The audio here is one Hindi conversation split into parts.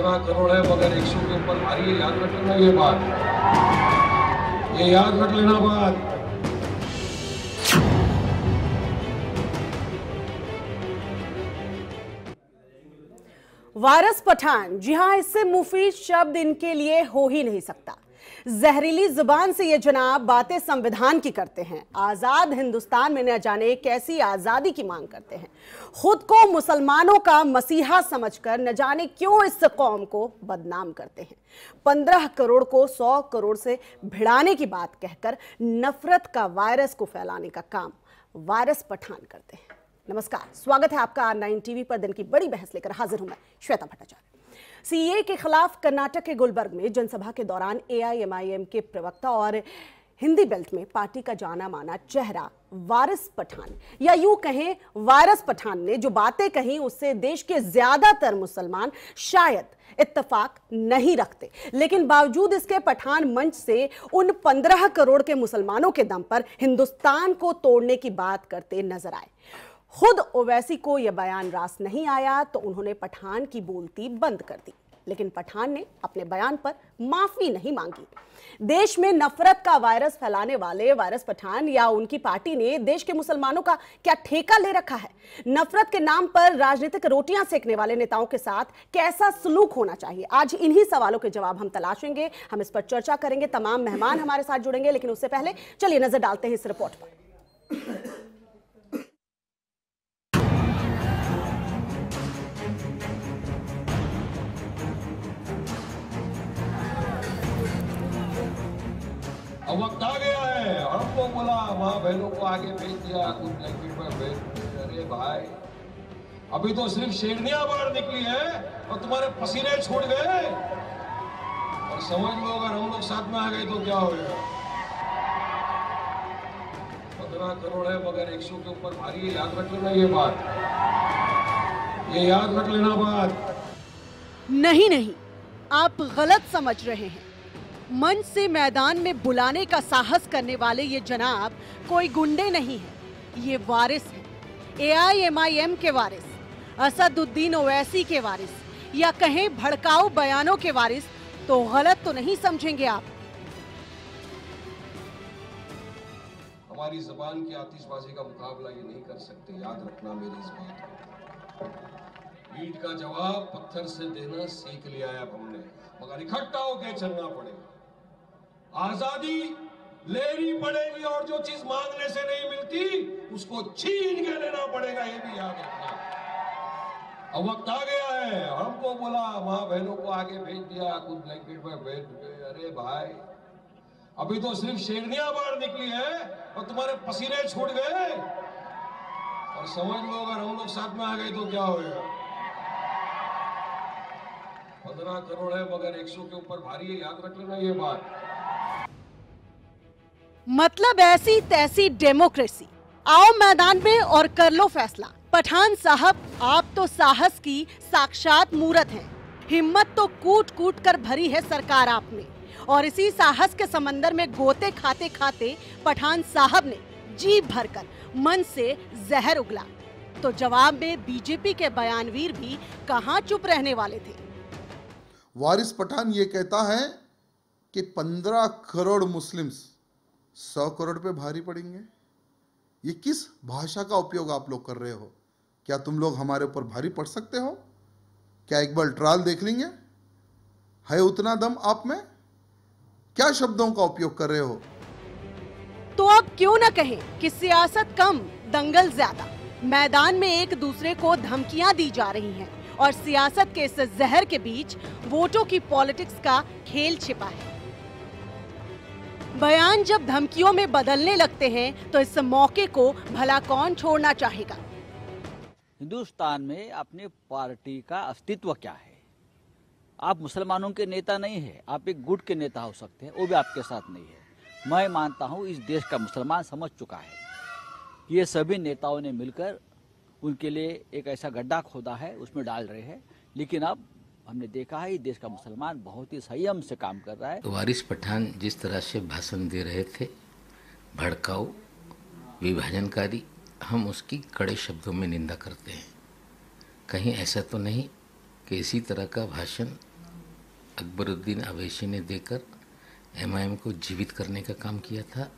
पंद्रह करोड़ है, मगर एक सौ के ऊपर है। याद रख लेना ये बात। ये याद रख लेना बात। वायरस पठान। जी हाँ इससे मुफीद शब्द इनके लिए हो ही नहीं सकता। जहरीली ज़ुबान से ये जनाब बातें संविधान की करते हैं। आज़ाद हिंदुस्तान में न जाने कैसी आज़ादी की मांग करते हैं। खुद को मुसलमानों का मसीहा समझकर न जाने क्यों इस कौम को बदनाम करते हैं। पंद्रह करोड़ को सौ करोड़ से भिड़ाने की बात कहकर नफरत का वायरस को फैलाने का काम वायरस पठान करते हैं। नमस्कार, स्वागत है आपका आर नाइन टीवी पर। दिन की बड़ी बहस लेकर हाजिर हूँ मैं, श्वेता भट्टाचार्य। सीए के खिलाफ कर्नाटक के गुलबर्ग में जनसभा के दौरान एआईएमआईएम के प्रवक्ता और हिंदी बेल्ट में पार्टी का जाना माना चेहरा, वारिस पठान। या यूँ कहें वायरस पठान ने जो बातें कही, उससे देश के ज़्यादातर मुसलमान शायद इत्तेफाक नहीं रखते। लेकिन बावजूद इसके पठान मंच से उन पंद्रह करोड़ के मुसलमानों के दम पर हिंदुस्तान को तोड़ने की बात करते नज़र आए। खुद ओवैसी को यह बयान रास नहीं आया तो उन्होंने पठान की बोलती बंद कर दी। लेकिन पठान ने अपने बयान पर माफ़ी नहीं मांगी। देश में नफरत का वायरस फैलाने वाले वायरस पठान या उनकी पार्टी ने देश के मुसलमानों का क्या ठेका ले रखा है? नफरत के नाम पर राजनीतिक रोटियाँ सेकने वाले नेताओं के साथ कैसा सलूक होना चाहिए? आज इन्हीं सवालों के जवाब हम तलाशेंगे। हम इस पर चर्चा करेंगे। तमाम मेहमान हमारे साथ जुड़ेंगे, लेकिन उससे पहले चलिए नज़र डालते हैं इस रिपोर्ट पर। वक्त आ गया है। हमको बोला माँ बहनों को आगे भेज दिया, कुछ ब्लैंकेट में भेज अरे भाई, अभी तो सिर्फ़ शेरनिया बाहर निकली है और तुम्हारे पसीने छूट गए। और समझ लो, अगर हम लोग साथ में आ गए तो क्या होगा पंद्रह करोड़ है, मगर एक सौ के ऊपर भारी याद रख लेना ये बात। ये याद रख लेना बात। नहीं नहीं, आप गलत समझ रहे हैं। मंच से मैदान में बुलाने का साहस करने वाले ये जनाब कोई गुंडे नहीं है। ये वारिस है। एआईएमआईएम के वारिस, असदुद्दीन ओवैसी के वारिस, या कहें भड़काऊ बयानों के वारिस तो गलत तो नहीं समझेंगे आप। हमारी जबान की आतिशबाजी का मुकाबला ये नहीं कर सकते। याद रखना मेरी इस बात ईट का जवाब पत्थर से देना, सीख लिया है अब हमने। मगर इकट्ठा होकर चलना पड़ेगा। आज़ादी लेनी पड़ेगी और जो चीज़ मांगने से नहीं मिलती, उसको छीन के लेना पड़ेगा, ये भी याद रखना। अब वक्त आ गया है, हमको बोला, माँ बहनों को आगे भेज दिया, कुछ ब्लैंकेट में भेज दिए अरे भाई। अभी तो सिर्फ़ शेरनियाँ बाहर निकली है, और तुम्हारे पसीने छूट गए। और समझ लो, अगर हम लोग साथ में आ गए तो क्या होगा पंद्रह करोड़ है, मगर एक सौ के ऊपर भारी है, याद रख लेना ये बात। मतलब ऐसी तैसी डेमोक्रेसी। आओ मैदान में और कर लो फैसला। पठान साहब, आप तो साहस की साक्षात मूरत हैं। हिम्मत तो कूट कूट कर भरी है सरकार आपने। और इसी साहस के समंदर में गोते खाते खाते पठान साहब ने जी भरकर मन से जहर उगला। तो जवाब में बीजेपी के बयानवीर भी कहाँ चुप रहने वाले थे? वारिस पठान ये कहता है कि पंद्रह करोड़ मुस्लिम्स सौ करोड़ पे भारी पड़ेंगे? ये किस भाषा का उपयोग आप लोग कर रहे हो? क्या तुम लोग हमारे ऊपर भारी पड़ सकते हो? क्या एक बार ट्रायल देख लेंगे? है उतना दम आप में? क्या शब्दों का उपयोग कर रहे हो? तो आप क्यों ना कहें कि सियासत कम, दंगल ज़्यादा। मैदान में एक दूसरे को धमकियाँ दी जा रही हैं और सियासत के इस जहर के बीच वोटों की पॉलिटिक्स का खेल छिपा है। बयान जब धमकियों में बदलने लगते हैं तो इस मौके को भला कौन छोड़ना चाहेगा? हिंदुस्तान में अपनी पार्टी का अस्तित्व क्या है? आप मुसलमानों के नेता नहीं है, आप एक गुट के नेता हो सकते हैं, वो भी आपके साथ नहीं है। मैं मानता हूँ इस देश का मुसलमान समझ चुका है। ये सभी नेताओं ने मिलकर उनके लिए एक ऐसा गड्ढा खोदा है, उसमें डाल रहे हैं। लेकिन अब हमने देखा है देश का मुसलमान बहुत ही संयम से काम कर रहा है। वारिस पठान जिस तरह से भाषण दे रहे थे, भड़काऊ, विभाजनकारी, हम उसकी कड़े शब्दों में निंदा करते हैं। कहीं ऐसा तो नहीं कि इसी तरह का भाषण अकबरुद्दीन अवैसी ने देकर एमआईएम को जीवित करने का काम किया था?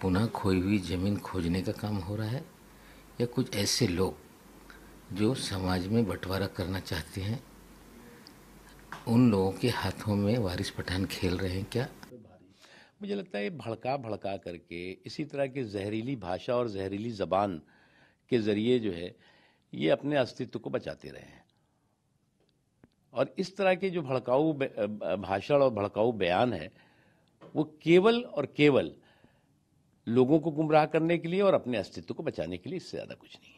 पुनः खोई हुई ज़मीन खोजने का काम हो रहा है? या कुछ ऐसे लोग जो समाज में बंटवारा करना चाहते हैं उन लोगों के हाथों में वारिस पठान खेल रहे हैं क्या? मुझे लगता है भड़का भड़का करके इसी तरह की जहरीली भाषा और जहरीली ज़बान के ज़रिए जो है, ये अपने अस्तित्व को बचाते रहे हैं। और इस तरह के जो भड़काऊ भाषण और भड़काऊ बयान है, वो केवल और केवल लोगों को गुमराह करने के लिए और अपने अस्तित्व को बचाने के लिए इससे ज़्यादा कुछ नहीं।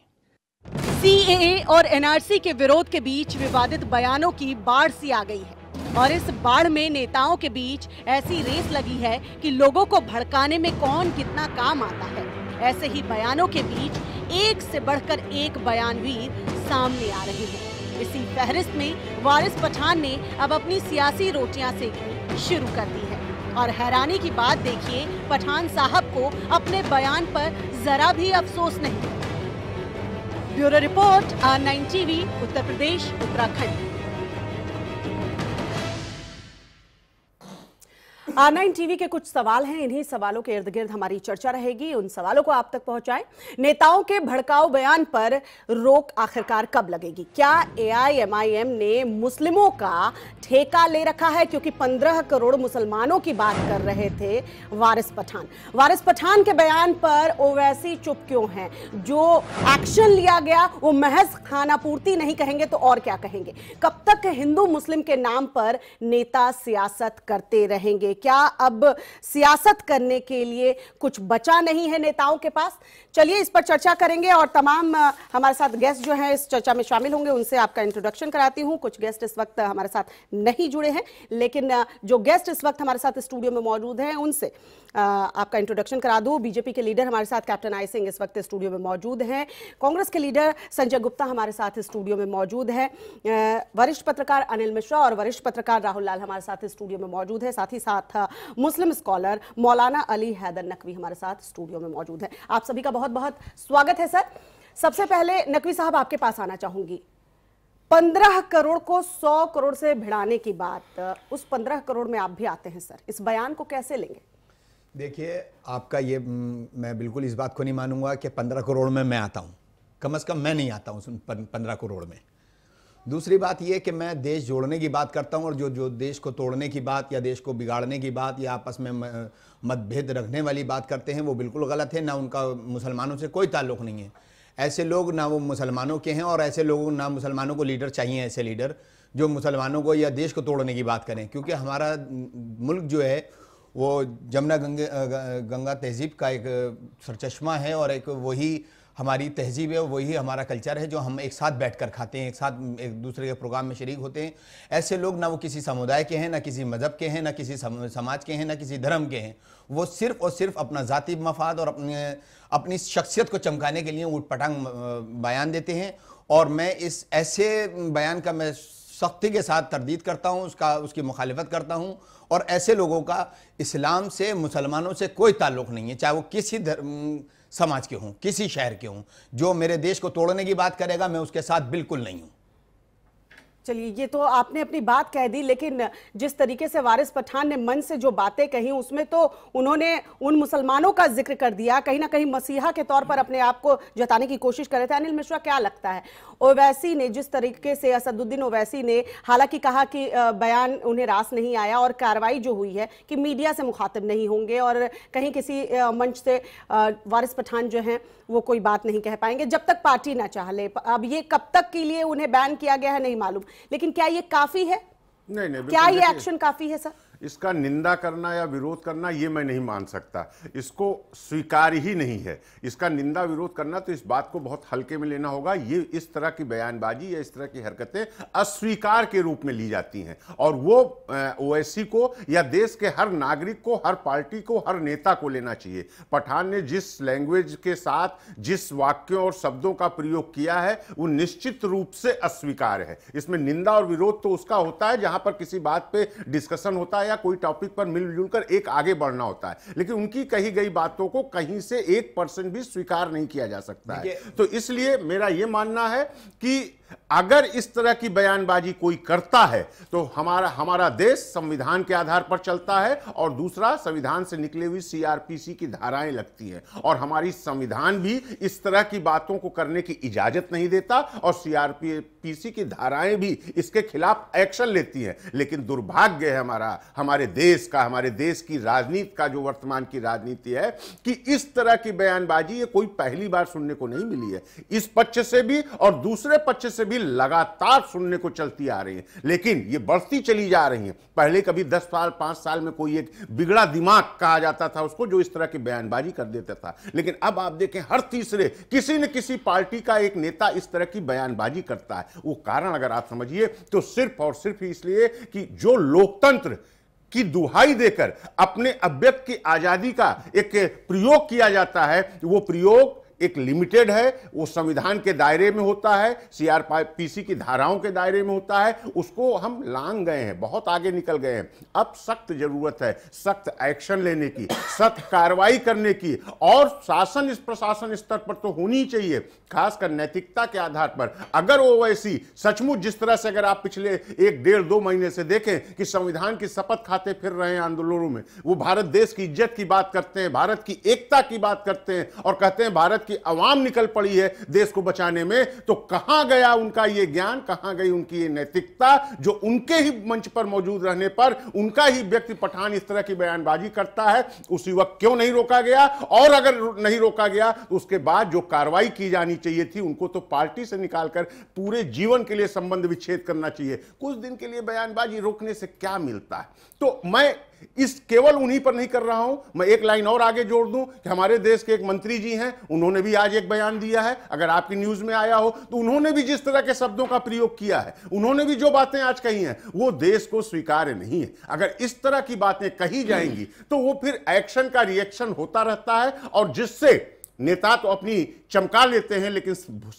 सीएए और एनआरसी के विरोध के बीच विवादित बयानों की बाढ़ सी आ गई है। और इस बाढ़ में नेताओं के बीच ऐसी रेस लगी है कि लोगों को भड़काने में कौन कितना काम आता है। ऐसे ही बयानों के बीच एक से बढ़कर एक बयानवीर सामने आ रहे हैं। इसी फहरिस्त में वारिस पठान ने अब अपनी सियासी रोटियाँ सेकनी शुरू कर दी है। और हैरानी की बात देखिए, पठान साहब को अपने बयान पर जरा भी अफसोस नहीं। Bureau report R nine TV Uttar Pradesh Uttarakhand. R nine TV के कुछ सवाल हैं, इन्हीं सवालों के इर्द गिर्द हमारी चर्चा रहेगी। उन सवालों को आप तक पहुंचाएँ। नेताओं के भड़काऊ बयान पर रोक आखिरकार कब लगेगी? क्या एआईएमआईएम ने मुस्लिमों का ठेका ले रखा है? क्योंकि पंद्रह करोड़ मुसलमानों की बात कर रहे थे वारिस पठान। वारिस पठान के बयान पर ओवैसी चुप क्यों है? जो एक्शन लिया गया, वो महज खाना पूर्ति नहीं कहेंगे तो और क्या कहेंगे? कब तक हिंदू मुस्लिम के नाम पर नेता सियासत करते रहेंगे? क्या अब सियासत करने के लिए कुछ बचा नहीं है नेताओं के पास? चलिए, इस पर चर्चा करेंगे और तमाम हमारे साथ गेस्ट जो हैं इस चर्चा में शामिल होंगे। उनसे आपका इंट्रोडक्शन कराती हूँ। कुछ गेस्ट इस वक्त हमारे साथ नहीं जुड़े हैं, लेकिन जो गेस्ट इस वक्त हमारे साथ स्टूडियो में मौजूद हैं, उनसे आपका इंट्रोडक्शन करा दूँ। बीजेपी के लीडर हमारे साथ कैप्टन आई सिंह इस वक्त स्टूडियो में मौजूद हैं। कांग्रेस के लीडर संजय गुप्ता हमारे साथ स्टूडियो में मौजूद है। वरिष्ठ पत्रकार अनिल मिश्रा और वरिष्ठ पत्रकार राहुल लाल हमारे साथ स्टूडियो में मौजूद है। साथ ही साथ मुस्लिम स्कॉलर मौलाना अली हैदर नकवी हमारे साथ स्टूडियो में मौजूद है। आप सभी का बहुत बहुत स्वागत है, सर। सबसे पहले नकवी साहब, आपके पास आना चाहूँगी। पंद्रह करोड़ को सौ करोड़ से भिड़ाने की बात, उस पंद्रह करोड़ में आप भी आते हैं, सर। इस बयान को कैसे लेंगे? देखिए, आपका ये, मैं बिल्कुल इस बात को नहीं मानूँगा कि पंद्रह करोड़ में मैं आता हूँ। कम अज़ कम मैं नहीं आता हूँ पंद्रह करोड़ में। दूसरी बात यह कि मैं देश जोड़ने की बात करता हूँ और जो जो देश को तोड़ने की बात या देश को बिगाड़ने की बात या आपस में, मतभेद रखने वाली बात करते हैं, वो बिल्कुल गलत है। ना उनका मुसलमानों से कोई ताल्लुक़ नहीं है। ऐसे लोग ना वो मुसलमानों के हैं और ऐसे लोग, ना मुसलमानों को लीडर चाहिए ऐसे लीडर जो मुसलमानों को या देश को तोड़ने की बात करें। क्योंकि हमारा मुल्क जो है, वो जमुना गंगे, गंगा तहजीब का एक सरचश्मा है और एक वही हमारी तहजीब है, वही हमारा कल्चर है जो हम एक साथ बैठ कर खाते हैं, एक साथ एक दूसरे के प्रोग्राम में शरीक होते हैं। ऐसे लोग ना वो किसी समुदाय के हैं, ना किसी मज़हब के हैं, ना किसी समाज के हैं, ना किसी धर्म के हैं। वो सिर्फ़ और सिर्फ़ अपना ज़ाती मफाद और अपने, अपनी शख्सियत को चमकाने के लिए उठ पटांग बयान देते हैं। और मैं इस ऐसे बयान का मैं सख्ती के साथ तरदीद करता हूँ, उसका, उसकी मुखालफत करता हूँ। और ऐसे लोगों का इस्लाम से, मुसलमानों से कोई ताल्लुक़ नहीं है, चाहे वो किसी धर्म समाज के हों, किसी शहर के हों, जो मेरे देश को तोड़ने की बात करेगा, मैं उसके साथ बिल्कुल नहीं हूँ। चलिए, ये तो आपने अपनी बात कह दी, लेकिन जिस तरीके से वारिस पठान ने मन से जो बातें कही, उसमें तो उन्होंने उन मुसलमानों का ज़िक्र कर दिया। कहीं ना कहीं मसीहा के तौर पर अपने आप को जताने की कोशिश कर रहे थे। अनिल मिश्रा, क्या लगता है? ओवैसी ने, जिस तरीके से असदुद्दीन ओवैसी ने हालाँकि कहा कि बयान उन्हें रास नहीं आया और कार्रवाई जो हुई है कि मीडिया से मुखातिब नहीं होंगे और कहीं किसी मंच से वारिस पठान जो हैं, वो कोई बात नहीं कह पाएँगे, जब तक पार्टी ना चाह ले अब ये कब तक के लिए उन्हें बैन किया गया है, नहीं मालूम। लेकिन क्या ये काफ़ी है? नहीं नहीं क्या ये एक्शन काफ़ी है सर इसका निंदा करना या विरोध करना ये मैं नहीं मान सकता। इसको स्वीकार ही नहीं है। इसका निंदा विरोध करना तो इस बात को बहुत हल्के में लेना होगा। ये इस तरह की बयानबाजी या इस तरह की हरकतें अस्वीकार के रूप में ली जाती हैं। और वो ओवैसी को या देश के हर नागरिक को, हर पार्टी को, हर नेता को लेना चाहिए। पठान ने जिस लैंग्वेज के साथ, जिस वाक्यों और शब्दों का प्रयोग किया है, वो निश्चित रूप से अस्वीकार है। इसमें निंदा और विरोध तो उसका होता है, जहाँ पर किसी बात पे डिस्कशन होता है या कोई टॉपिक पर मिलजुल कर एक आगे बढ़ना होता है। लेकिन उनकी कही गई बातों को कहीं से एक परसेंट भी स्वीकार नहीं किया जा सकता है। तो इसलिए मेरा यह मानना है कि अगर इस तरह की बयानबाजी कोई करता है तो हमारा हमारा देश संविधान के आधार पर चलता है और दूसरा संविधान से निकली हुई सीआरपीसी की धाराएँ लगती हैं। और हमारी संविधान भी इस तरह की बातों को करने की इजाज़त नहीं देता और सीआरपीसी की धाराएँ भी इसके खिलाफ एक्शन लेती हैं। लेकिन दुर्भाग्य है हमारा, हमारे देश का, हमारे देश की राजनीति का, जो वर्तमान की राजनीति है, कि इस तरह की बयानबाजी ये कोई पहली बार सुनने को नहीं मिली है। इस पक्ष से भी और दूसरे पक्ष से भी लगातार सुनने को चलती आ रही है। लेकिन ये बढ़ती चली जा रही है। पहले कभी दस साल, पाँच साल में कोई एक बिगड़ा दिमाग कहा जाता था उसको जो इस तरह की बयानबाजी कर देता था। लेकिन अब आप देखें, हर तीसरे किसी न किसी पार्टी का एक नेता इस तरह की बयानबाजी करता है। वो कारण अगर आप समझिए तो सिर्फ़ और सिर्फ़ इसलिए कि जो लोकतंत्र की दुहाई देकर अपने अभ्यक्त की आज़ादी का एक प्रयोग किया जाता है, वो प्रयोग एक लिमिटेड है, वो संविधान के दायरे में होता है सीआरपीसी की धाराओं के दायरे में होता है, उसको हम लांग गए हैं, बहुत आगे निकल गए हैं। अब सख्त ज़रूरत है, सख्त एक्शन लेने की, सख्त कार्रवाई करने की, और शासन इस प्रशासन स्तर पर तो होनी चाहिए, खासकर नैतिकता के आधार पर। अगर वो वैसी, सचमुच जिस तरह से अगर आप पिछले एक डेढ़ दो महीने से देखें कि संविधान की शपथ खाते फिर रहे हैं आंदोलनों में, वो भारत देश की इज़्ज़त की बात करते हैं, भारत की एकता की बात करते हैं, और कहते हैं भारत की आवाम निकल पड़ी है देश को बचाने में तो कहाँ गया उनका ये ज्ञान, कहाँ गई उनकी ये नैतिकता, जो उनके ही मंच पर मौजूद रहने पर उनका ही व्यक्ति पठान इस तरह की बयानबाजी करता है, उस युवक क्यों नहीं रोका गया? और अगर नहीं रोका गया तो उसके बाद जो कार्रवाई की जानी चाहिए थी, उनको तो पार्टी से निकालकर पूरे जीवन के लिए संबंध विच्छेद करना चाहिए। कुछ दिन के लिए बयानबाजी रोकने से क्या मिलता है? तो मैं इस केवल उन्हीं पर नहीं कर रहा हूँ, मैं एक लाइन और आगे जोड़ दूँ कि हमारे देश के एक मंत्री जी हैं, उन्होंने भी आज एक बयान दिया है। अगर आपकी न्यूज़ में आया हो तो उन्होंने भी जिस तरह के शब्दों का प्रयोग किया है, उन्होंने भी जो बातें आज कही हैं, वो देश को स्वीकार्य नहीं है। अगर इस तरह की बातें कही जाएँगी तो वो फिर एक्शन का रिएक्शन होता रहता है और जिससे नेता तो अपनी चमका लेते हैं, लेकिन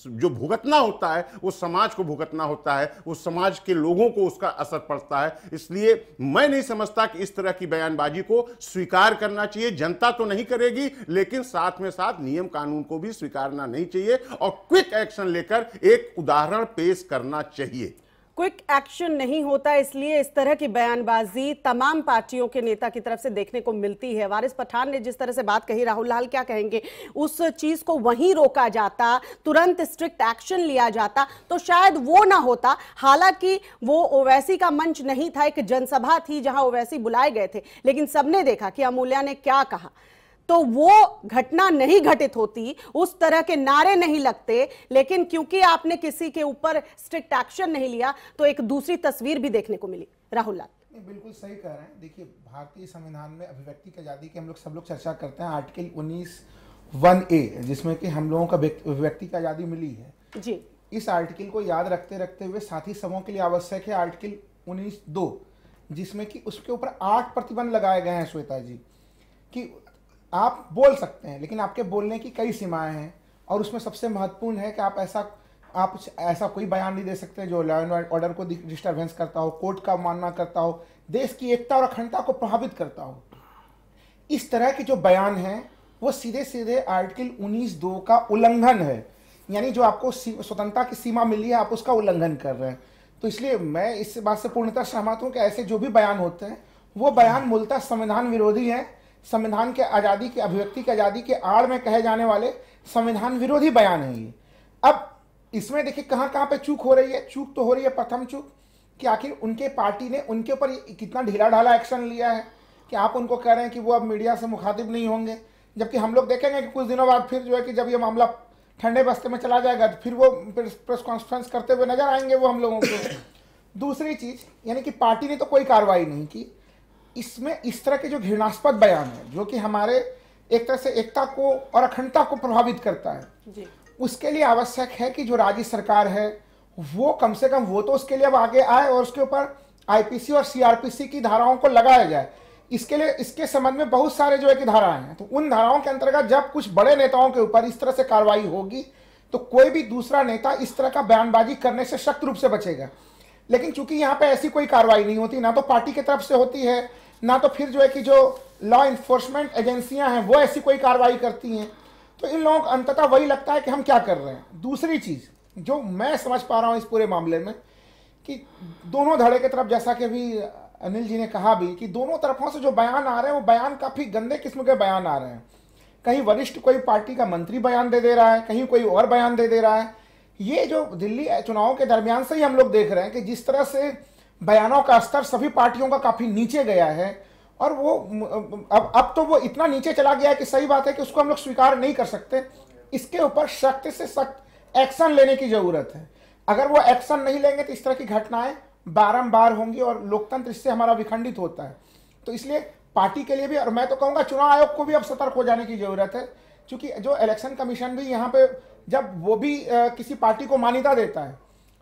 जो भुगतना होता है, वो समाज को भुगतना होता है, वो समाज के लोगों को उसका असर पड़ता है। इसलिए मैं नहीं समझता कि इस तरह की बयानबाजी को स्वीकार करना चाहिए। जनता तो नहीं करेगी, लेकिन साथ में साथ नियम कानून को भी स्वीकारना नहीं चाहिए और क्विक एक्शन लेकर एक उदाहरण पेश करना चाहिए। क्विक एक्शन नहीं होता, इसलिए इस तरह की बयानबाजी तमाम पार्टियों के नेता की तरफ़ से देखने को मिलती है। वारिस पठान ने जिस तरह से बात कही, राहुल लाल क्या कहेंगे? उस चीज़ को वहीं रोका जाता, तुरंत स्ट्रिक्ट एक्शन लिया जाता तो शायद वो ना होता। हालाँकि वो ओवैसी का मंच नहीं था, एक जनसभा थी जहाँ ओवैसी बुलाए गए थे, लेकिन सबने देखा कि अमूल्या ने क्या कहा। तो वो घटना नहीं घटित होती उस तरह के नारे नहीं लगते लेकिन क्योंकि आपने किसी के ऊपर स्ट्रिक्ट एक्शन नहीं लिया तो एक दूसरी तस्वीर भी देखने को मिली। राहुल लाल। बिल्कुल सही कह रहे हैं। देखिए भारतीय संविधान में अभिव्यक्ति की आज़ादी की हम लोग सब लोग चर्चा करते हैं। आर्टिकल उन्नीस वन ए जिसमें कि हम लोगों का अभिव्यक्ति की आज़ादी मिली है। जी। इस आर्टिकल को याद रखते रखते हुए साथी समूह के लिए आवश्यक है आर्टिकल उन्नीस दो जिसमें कि उसके ऊपर आठ प्रतिबंध लगाए गए हैं श्वेता जी कि आप बोल सकते हैं, लेकिन आपके बोलने की कई सीमाएँ हैं और उसमें सबसे महत्वपूर्ण है कि आप ऐसा आप ऐसा कोई बयान नहीं दे सकते जो लॉ एंड ऑर्डर को डिस्टर्बेंस करता हो कोर्ट का मानना करता हो, देश की एकता और अखंडता को प्रभावित करता हो। इस तरह के जो बयान हैं, वो सीधे सीधे आर्टिकल 19 दो का उल्लंघन है। यानी जो आपको स्वतंत्रता की सीमा मिली है, आप उसका उल्लंघन कर रहे हैं। तो इसलिए मैं इस बात से पूर्णतः सहमत हूँ कि ऐसे जो भी बयान होते हैं, वो बयान मूलतः संविधान विरोधी है संविधान के आज़ादी की अभिव्यक्ति की आज़ादी के आड़ में कहे जाने वाले संविधान विरोधी बयान है ये। अब इसमें देखिए कहाँ कहाँ पे चूक हो रही है। चूक तो हो रही है प्रथम चूक कि आखिर उनके पार्टी ने उनके ऊपर कितना ढीला ढाला एक्शन लिया है कि आप उनको कह रहे हैं कि वो अब मीडिया से मुखातिब नहीं होंगे। जबकि हम लोग देखेंगे कि कुछ दिनों बाद फिर जो है कि जब ये मामला ठंडे बस्ते में चला जाएगा तो फिर वो प्रेस कॉन्फ्रेंस करते हुए नज़र आएँगे वो हम लोगों को। दूसरी चीज़ यानी कि पार्टी ने तो कोई कार्रवाई नहीं की। इसमें इस तरह के जो घृणास्पद बयान है जो कि हमारे एक तरह से एकता को और अखंडता को प्रभावित करता है जी। उसके लिए आवश्यक है कि जो राज्य सरकार है वो कम से कम वो तो उसके लिए अब आगे आए और उसके ऊपर आईपीसी और सीआरपीसी की धाराओं को लगाया जाए इसके लिए इसके संबंध में बहुत सारे जो है कि धाराएँ हैं तो उन धाराओं के अंतर्गत जब कुछ बड़े नेताओं के ऊपर इस तरह से कार्रवाई होगी तो कोई भी दूसरा नेता इस तरह का बयानबाजी करने से सख्त रूप से बचेगा लेकिन चूँकि यहाँ पे ऐसी कोई कार्रवाई नहीं होती ना तो पार्टी की तरफ़ से होती है ना तो फिर जो है कि जो लॉ इन्फोर्समेंट एजेंसियाँ हैं, वो ऐसी कोई कार्रवाई करती हैं। तो इन लोगों को अंततः वही लगता है कि हम क्या कर रहे हैं। दूसरी चीज़, जो मैं समझ पा रहा हूँ इस पूरे मामले में कि दोनों धड़े की तरफ़, जैसा कि अभी अनिल जी ने कहा भी, कि दोनों तरफों से जो बयान आ रहे हैं, वो बयान काफ़ी गंदे किस्म के बयान आ रहे हैं। कहीं वरिष्ठ कोई पार्टी का मंत्री बयान दे दे रहा है, कहीं कोई और बयान दे दे रहा है। ये जो दिल्ली चुनाव के दरमियान से ही हम लोग देख रहे हैं कि जिस तरह से बयानों का स्तर सभी पार्टियों का काफ़ी नीचे गया है और वो, अब अब तो वो इतना नीचे चला गया है कि सही बात है कि उसको हम लोग स्वीकार नहीं कर सकते। इसके ऊपर सख्त से सख्त एक्शन लेने की ज़रूरत है। अगर वो एक्शन नहीं लेंगे तो इस तरह की घटनाएँ बारंबार होंगी और लोकतंत्र इससे हमारा विखंडित होता है। तो इसलिए पार्टी के लिए भी, और मैं तो कहूँगा चुनाव आयोग को भी अब सतर्क हो जाने की ज़रूरत है, क्योंकि जो इलेक्शन कमीशन भी यहाँ पे जब वो भी किसी पार्टी को मान्यता देता है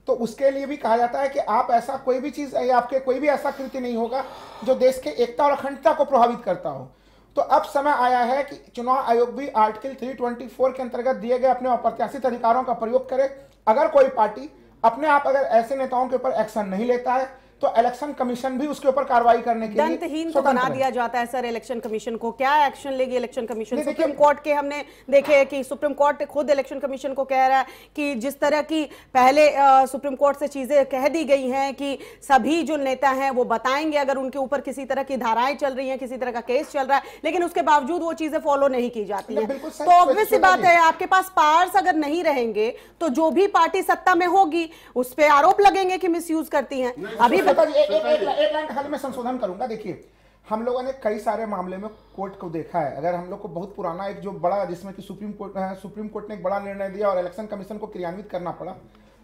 तो उसके लिए भी कहा जाता है कि आप ऐसा कोई भी चीज़, या आपके कोई भी ऐसा कृति नहीं होगा जो देश के एकता और अखंडता को प्रभावित करता हो। तो अब समय आया है कि चुनाव आयोग भी आर्टिकल 324 के अंतर्गत दिए गए अपने अप्रत्याशित अधिकारों का प्रयोग करे। अगर कोई पार्टी अपने आप अगर ऐसे नेताओं के ऊपर एक्शन नहीं लेता है तो इलेक्शन कमीशन भी उसके ऊपर कार्रवाई करने के लिए दंतहीन तो बना दिया जाता है सर इलेक्शन कमीशन को। क्या एक्शन लेगी इलेक्शन कमीशन सुप्रीम कोर्ट के हमने देखे कि सुप्रीम कोर्ट खुद इलेक्शन कमीशन को कह रहा है कि जिस तरह की पहले सुप्रीम कोर्ट से चीज़ें कह दी गई हैं कि सभी जो नेता हैं वो बताएँगे अगर उनके ऊपर किसी तरह की धाराएँ चल रही हैं किसी तरह का केस चल रहा है लेकिन उसके बावजूद वो चीज़ें फॉलो नहीं की जाती है। तो ऑब्वियस सी बात है आपके पास पार्स अगर नहीं रहेंगे तो जो भी पार्टी सत्ता में होगी उस पर आरोप लगेंगे कि मिस करती है। अभी एक लाइन खाली मैं संशोधन करूँगा देखिए। हम लोगों ने कई सारे मामले में कोर्ट को देखा है। अगर हम लोग को बहुत पुराना एक जो बड़ा जिसमें कि सुप्रीम कोर्ट सुप्रीम कोर्ट ने एक बड़ा निर्णय दिया और इलेक्शन कमीशन को क्रियान्वित करना पड़ा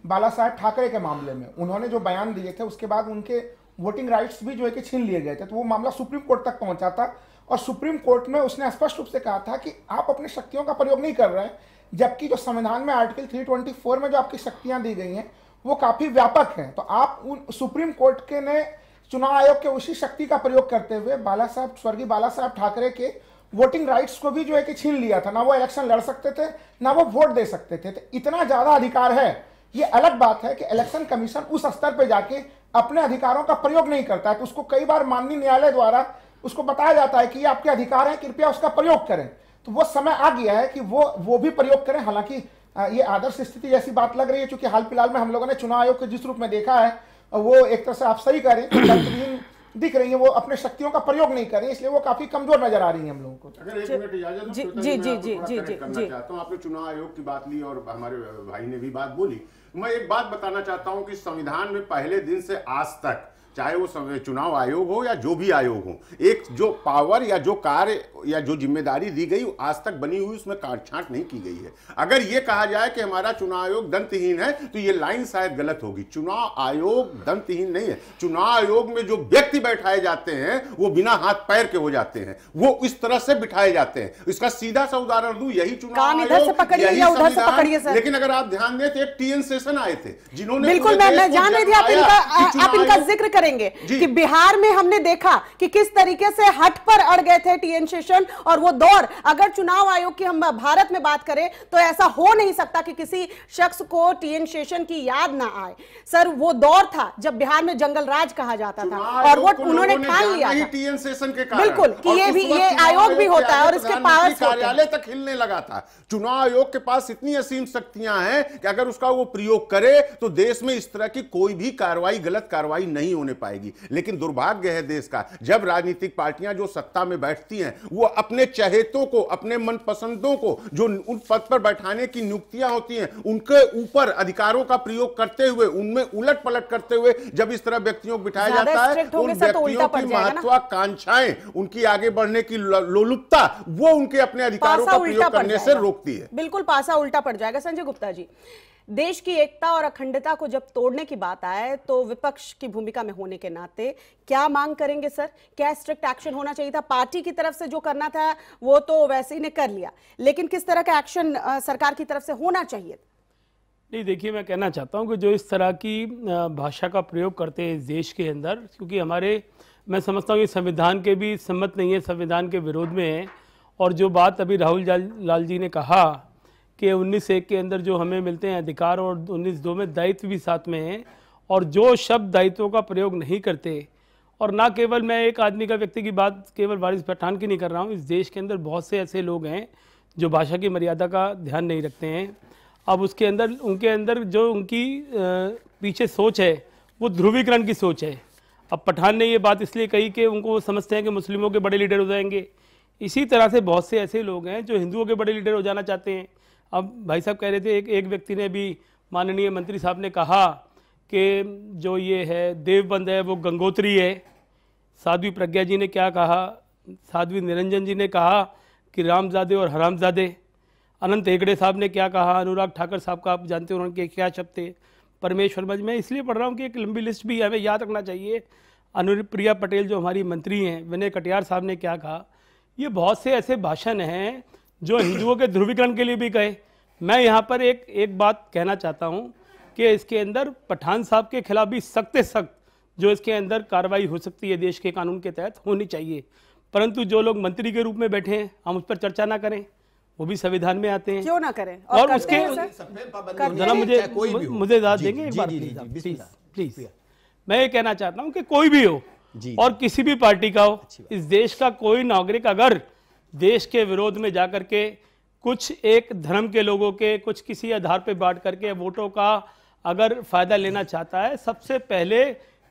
बाला साहेब ठाकरे के मामले में उन्होंने जो बयान दिए थे उसके बाद उनके वोटिंग राइट्स भी जो है कि छीन लिए गए थे तो वो मामला सुप्रीम कोर्ट तक पहुँचा था। और सुप्रीम कोर्ट में उसने स्पष्ट रूप से कहा था कि आप अपनी शक्तियों का प्रयोग नहीं कर रहे हैं जबकि जो संविधान में आर्टिकल 324 में जो आपकी शक्तियाँ दी गई हैं वो काफ़ी व्यापक है। तो आप उन सुप्रीम कोर्ट के ने चुनाव आयोग के उसी शक्ति का प्रयोग करते हुए बाला साहब, स्वर्गीय बाला साहब ठाकरे के वोटिंग राइट्स को भी जो है कि छीन लिया था। ना वो इलेक्शन लड़ सकते थे, ना वो वोट दे सकते थे। तो इतना ज़्यादा अधिकार है, ये अलग बात है कि इलेक्शन कमीशन उस स्तर पर जाके अपने अधिकारों का प्रयोग नहीं करता है। तो उसको कई बार माननीय न्यायालय द्वारा उसको बताया जाता है कि ये आपके अधिकार हैं, कृपया उसका प्रयोग करें। तो वो समय आ गया है कि वो वो भी प्रयोग करें। हालाँकि ये आदर्श स्थिति जैसी बात लग रही है क्योंकि हाल फ़िलहाल में हम लोगों ने चुनाव आयोग को जिस रूप में देखा है वो एक तरह से आप सही करें दिख रही है वो अपने शक्तियों का प्रयोग नहीं कर रही इसलिए वो काफ़ी कमज़ोर नज़र आ रही है हम लोगों को। अगर एक मिनट इजाज़त जी जी जी जी जी जी। चाहता हूँ। आपने चुनाव आयोग की बात ली और हमारे भाई ने भी बात बोली। मैं एक बात बताना चाहता हूँ कि संविधान में पहले दिन से आज तक चाहे वो चुनाव आयोग हो या जो भी आयोग हो एक जो पावर या जो कार्य या जो ज़िम्मेदारी दी गई आज तक बनी हुई उसमें काटछांट नहीं की गई है। अगर ये कहा जाए कि हमारा चुनाव आयोग दंतहीन है तो ये लाइन शायद गलत होगी। चुनाव आयोग दंतहीन नहीं है। चुनाव आयोग में जो व्यक्ति बैठाए जाते हैं वो बिना हाथ पैर के हो जाते हैं। वो इस तरह से बिठाए जाते हैं। इसका सीधा सा उदाहरण दू यही चुनाव आयोग यही संविधान। लेकिन अगर आप ध्यान दें तो एक टीएन सेशन आए थे जिन्होंने बिल्कुल मैं जान रही थी आप इनका ज़िक्र करेंगे कि बिहार में हमने देखा कि किस तरीके से हट पर अड़ गए थे टीएन शेषन और वो दौर अगर चुनाव आयोग की हम भारत में बात करें तो ऐसा हो नहीं सकता कि किसी शख्स को टीएन शेषन की याद ना आए। सर वो दौर था जब बिहार में जंगल राज कहा जाता था और वो उन्होंने ठान लिया टीएन सेशन के बिल्कुल कि ये भी ये आयोग भी होता है और इसके पास कार्यालय तक हिलने लगा था। चुनाव आयोग के पास इतनी असीम शक्तियाँ हैं कि अगर उसका वो प्रयोग करे तो देश में इस तरह की कोई भी कार्रवाई गलत कार्रवाई नहीं होने पाएगी। लेकिन दुर्भाग्य है देश का जब राजनीतिक पार्टियाँ जो सत्ता में बैठती हैं वो अपने चहेतों को अपने मनपसंदों को जो उन पद पर बैठाने की नियुक्तियाँ होती हैं उनके ऊपर अधिकारों का प्रयोग करते हुए उनमें उलट पलट करते हुए जब इस तरह व्यक्तियों को बिठाया जाता है उन तो व्यक्तियों की महत्वाकांक्षाएँ उनकी आगे बढ़ने की लोलुपता वो उनके अपने अधिकारों का प्रयोग करने से रोकती है। बिल्कुल पासा उल्टा पड़ जाएगा। संजय गुप्ता जी देश की एकता और अखंडता को जब तोड़ने की बात आए तो विपक्ष की भूमिका में होने के नाते क्या मांग करेंगे सर? क्या स्ट्रिक्ट एक्शन होना चाहिए था? पार्टी की तरफ़ से जो करना था, वो तो वैसे ही ने कर लिया। लेकिन किस तरह का एक्शन सरकार की तरफ़ से होना चाहिए? नहीं, देखिए, मैं कहना चाहता हूँ कि जो इस तरह की भाषा का प्रयोग करते हैं इस देश के अंदर, क्योंकि हमारे, मैं समझता हूँ कि संविधान के भी सम्मत नहीं है, संविधान के विरोध में है। और जो बात अभी राहुल लाल जी ने कहा कि उन्नीस एक के अंदर जो हमें मिलते हैं अधिकार और उन्नीस दो में दायित्व भी साथ में हैं, और जो शब्द दायित्वों का प्रयोग नहीं करते, और ना केवल मैं एक आदमी का व्यक्ति की बात केवल वारिस पठान की नहीं कर रहा हूँ, इस देश के अंदर बहुत से ऐसे लोग हैं जो भाषा की मर्यादा का ध्यान नहीं रखते हैं। अब उसके अंदर, उनके अंदर जो उनकी पीछे सोच है, वो ध्रुवीकरण की सोच है। अब पठान ने ये बात इसलिए कही कि उनको वो समझते हैं कि मुस्लिमों के बड़े लीडर हो जाएँगे। इसी तरह से बहुत से ऐसे लोग हैं जो हिंदुओं के बड़े लीडर हो जाना चाहते हैं। अब भाई साहब कह रहे थे, एक एक व्यक्ति ने भी माननीय मंत्री साहब ने कहा कि जो ये है, देवबंद है, वो गंगोत्री है। साध्वी प्रज्ञा जी ने क्या कहा? साध्वी निरंजन जी ने कहा कि रामजादे और हरामजादे अनंत हेगड़े साहब ने क्या कहा? अनुराग ठाकर साहब का आप जानते हो उनके क्या शब्द थे? परमेश्वर मज, मैं इसलिए पढ़ रहा हूँ कि एक लंबी लिस्ट भी हमें याद रखना चाहिए। अनुप्रिया पटेल जो हमारी मंत्री हैं, विनय कटियार साहब ने क्या कहा? ये बहुत से ऐसे भाषण हैं जो हिंदुओं के ध्रुवीकरण के लिए भी कहे। मैं यहाँ पर एक एक बात कहना चाहता हूँ कि इसके अंदर पठान साहब के खिलाफ भी सख्त से सख्त जो इसके अंदर कार्रवाई हो सकती है देश के कानून के तहत होनी चाहिए। परंतु जो लोग मंत्री के रूप में बैठे हैं हम उस पर चर्चा ना करें। वो भी संविधान में आते हैं। क्यों ना करें? और और करते उसके जरा मुझे। मुझे इजाज़त देंगे एक बार प्लीज़ प्लीज़। मैं ये कहना चाहता हूँ कि कोई भी हो और किसी भी पार्टी का हो इस देश का कोई नागरिक अगर देश के विरोध में जाकर के कुछ एक धर्म के लोगों के, कुछ किसी आधार पर बांट करके वोटों का अगर फ़ायदा लेना चाहता है, सबसे पहले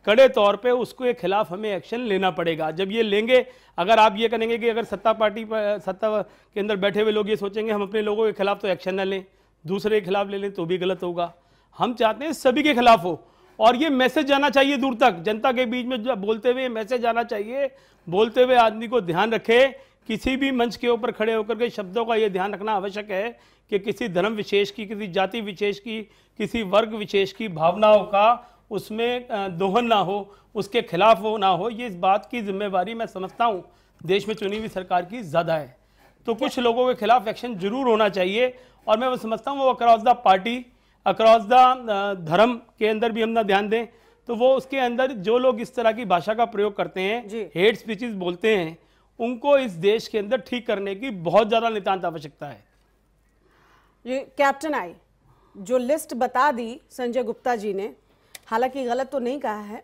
कड़े तौर पे उसके खिलाफ हमें एक्शन लेना पड़ेगा। जब ये लेंगे, अगर आप ये करेंगे कि अगर सत्ता पार्टी पर, सत्ता के अंदर बैठे हुए लोग ये सोचेंगे, हम अपने लोगों के खिलाफ तो एक्शन न लें, दूसरे के खिलाफ ले लें तो भी गलत होगा। हम चाहते हैं सभी के खिलाफ हो, और ये मैसेज जाना चाहिए दूर तक। जनता के बीच में बोलते हुए मैसेज जाना चाहिए, बोलते हुए आदमी को ध्यान रखे किसी भी मंच के ऊपर खड़े होकर के शब्दों का ये ध्यान रखना आवश्यक है कि किसी धर्म विशेष की किसी जाति विशेष की किसी वर्ग विशेष की भावनाओं का उसमें दोहन ना हो उसके खिलाफ वो ना हो ये इस बात की जिम्मेवारी मैं समझता हूँ देश में चुनी हुई सरकार की ज़्यादा है। तो कुछ लोगों के खिलाफ एक्शन ज़रूर होना चाहिए और मैं वो समझता हूँ वो across the party across the धर्म के अंदर भी हम ना ध्यान दें तो वो उसके अंदर जो लोग इस तरह की भाषा का प्रयोग करते हैं हेड स्पीचेस बोलते हैं उनको इस देश के अंदर ठीक करने की बहुत ज़्यादा नितांत आवश्यकता है। ये कैप्टन आई, जो लिस्ट बता दी संजय गुप्ता जी ने, हालाँकि गलत तो नहीं कहा है।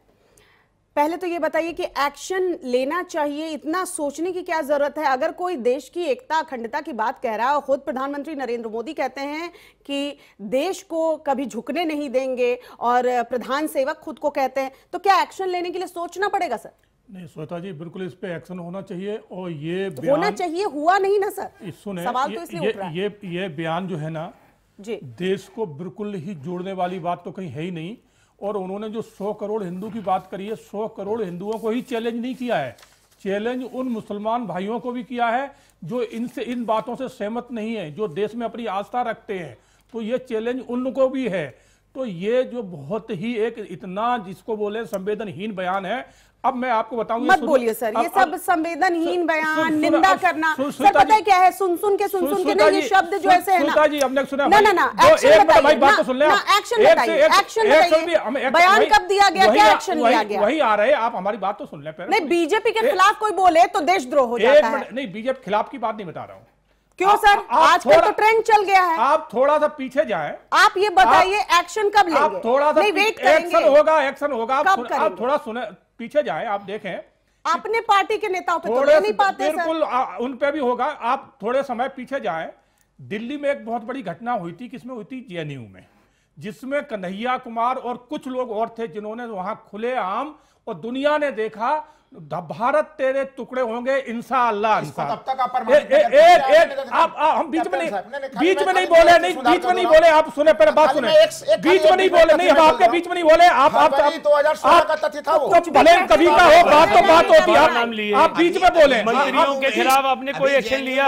पहले तो ये बताइए कि एक्शन लेना चाहिए, इतना सोचने की क्या ज़रूरत है? अगर कोई देश की एकता, अखंडता की बात कह रहा है और खुद प्रधानमंत्री नरेंद्र मोदी कहते हैं कि देश को कभी झुकने नहीं देंगे और प्रधान सेवक खुद को कहते हैं तो क्या एक्शन लेने के लिए सोचना पड़ेगा, सर? नहीं श्वेता जी बिल्कुल इस पे एक्शन होना चाहिए और ये होना चाहिए हुआ नहीं ना सर। सुने सवाल ये, तो इसलिए ये, उठ रहा है। ये ये बयान जो है ना जी। देश को बिल्कुल ही जोड़ने वाली बात तो कहीं है ही नहीं और उन्होंने जो 100 करोड़ हिंदू की बात करी है 100 करोड़ हिंदुओं को ही चैलेंज नहीं किया है। चैलेंज उन मुसलमान भाइयों को भी किया है जो इनसे इन बातों से सहमत नहीं है जो देश में अपनी आस्था रखते हैं। तो ये चैलेंज उनको भी है। तो ये जो बहुत ही एक इतना जिसको बोले संवेदनहीन बयान है अब मैं आपको बताऊँ मत बोलिए सर। ये सब संवेदनहीन बयान निंदा करना सर पता है क्या है? सुन सुन के सुन सुन- के नहीं ये शब्द जो ऐसे है ना जी, हमने सुना ना ना ना एक्शन एक मिनट बताइए भाई, बात ना तो सुन ले। एक्शन बताइए एक्शन बताइए। बयान कब दिया गया? क्या एक्शन लिया गया? वही आ रहे हैं आप हमारी बात तो सुन ले पहले। नहीं बीजेपी के खिलाफ कोई बोले तो देशद्रोह हो जाता है। नहीं बीजेपी के खिलाफ की बात नहीं बता रहा हूँ। क्यों सर? आप आजकल तो ट्रेंड चल गया है। आप थोड़ा सा पीछे जाएँ। आप ये बताइए एक्शन कब लेंगे? आप थोड़ा सा नहीं वेट एक्शन होगा एक्शन होगा। आप आप थोड़ा सुने पीछे जाए आप देखें। अपने पार्टी के नेताओं पे तो नहीं पाते बिल्कुल उन पे भी होगा। आप थोड़े समय पीछे जाएँ। दिल्ली में एक बहुत बड़ी घटना हुई थी किसमें हुई थी? जेएनयू में। जिसमें कन्हैया कुमार और कुछ लोग और थे जिन्होंने वहाँ खुले आम और दुनिया ने देखा भारत तेरे टुकड़े होंगे इंशाअल्लाह। तब तक आप ए- ए- एक एक आप आप- हम बीच में नहीं बीच में नहीं बोले नहीं बीच में नहीं बोले आप सुने पहले बात सुने। बीच में नहीं बोले नहीं हम आपके बीच में नहीं बोले आप आप 2016 का तथ्य था वो। तो भले कभी का हो बात तो बात होती है आप बीच में बोले। मंत्रियों के खिलाफ आपने कोई एक्शन लिया?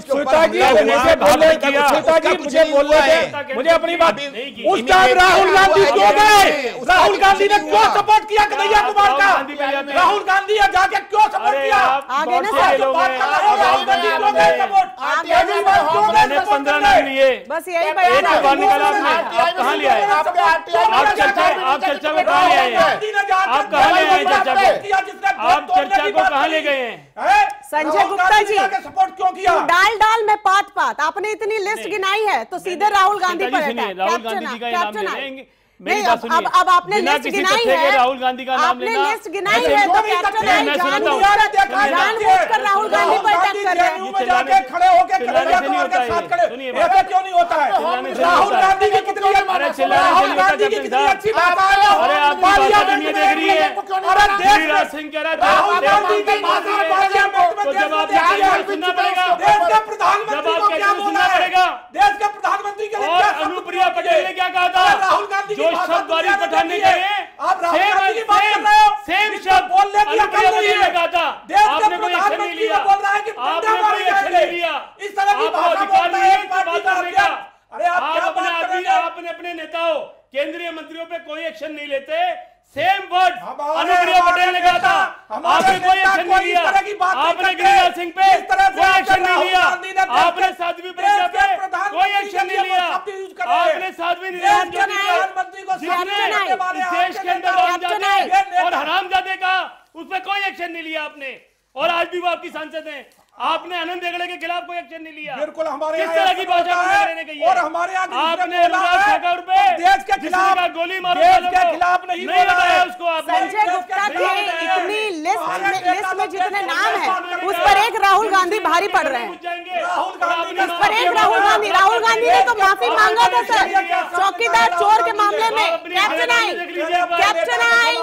सुनीता जी मुझे बोलने सुनीता जी मुझे नहीं बोलने मुझे अपनी बात उस टाइम राहुल गांधी क्यों गए। राहुल गांधी ने क्यों। सपोर्ट किया कन्हैया कुमार का। राहुल गांधी ने जाके क्यों सपोर्ट किया? आप आगे ना सारे सर, लोग बात कर रहे हो, राहुल गांधी क्यों को गए गए सपोर्ट आगे केजरीवाल क्यों गए मैंने सपोर्ट पंद्रह नाम लिए। बस यही एक बयान से बाहर निकाला आपने। आप कहाँ ले आए? में आप चर्चा आप चर्चा के को कहाँ ले आए हैं? ने आप कहाँ ले आए चर्चा को? आप चर्चा को कहाँ ले गए हैं? संजय गुप्ता जी। ने सपोर्ट क्यों किया? डाल डाल में पात पात। आपने इतनी लिस्ट गिनाई है तो सीधे राहुल गांधी पर राहुल गांधी जी का नाम कैप्टन ले आप। मेरी बात अब- सुनिए। अब- अब आपने लिस्ट गिनाई है। राहुल गांधी का नाम आपने लेना लिस्ट गिनाई है तो हूँ। राहुल गांधी पर अटैक कर रहे हैं। खड़े होके खड़े होकर साथ खड़े। सुनिए ऐसा क्यों नहीं होता है? राहुल गांधी की कितनी अरे चिल्लाने से राहुल नहीं होता कैप्टन कितनी साहब। अच्छी बात है। अरे आपकी बात दुनिया देख रही है। अरे गिरिराज सिंह कह रहा था राहुल गांधी की तो जब आप है? सुनना जब आप है पड़ेगा देश के प्रधानमंत्री के लिए और क्या अनुप्रिया पटेल ने क्या कहा था? राहुल गांधी जो शब्द ने पठान ने है। कहे आप राहुल गांधी की बात कर रहे हो। सेम शब्द बोलने की अकल नहीं ने है कहा था। देश के प्रधानमंत्री को बोल रहा है कि पंद्रह कोई मारे जाएँगे। लिया। इस तरह की भाषा बोलता है है पार्टी का का अरे आप क्या बात आदमी करेंगे? आपने अपने नेताओं केंद्रीय मंत्रियों पे कोई एक्शन नहीं लेते। सेम वर्ड अनुप्रिया पटेल ने कहा था आपने कोई एक्शन नहीं लिया। आपने गिरिराज सिंह पे कोई एक्शन नहीं लिया। आपने साध्वी प्रज्ञा पे कोई एक्शन नहीं लिया। आपने साध्वी देश निरंजन के जो लिया। को जिसने देश के अंदर हरामजादे और हरामजादे का उस पर कोई एक्शन नहीं लिया आपने। और आज भी वो आपकी सांसद हैं। आपने आनंद हेगड़े के खिलाफ कोई एक्शन नहीं लिया। बिल्कुल हमारे किस तरह की भाषा होता में है हेगड़े ने कही और हमारे आपने ठाकुर पे तो देश के खिलाफ गोली मारो देश के खिलाफ नहीं नहीं बोला बताया है। उसको आपने। संजय गुप्ता की इतनी लिस्ट में लिस्ट में जितने नाम हैं उस पर एक राहुल गांधी भारी पड़ रहे हैं। राहुल गांधी का पर एक राहुल गांधी राहुल गांधी ने तो माफ़ी मांगा था सर। चौकीदार चोर के मामले में। Captain I. Captain I.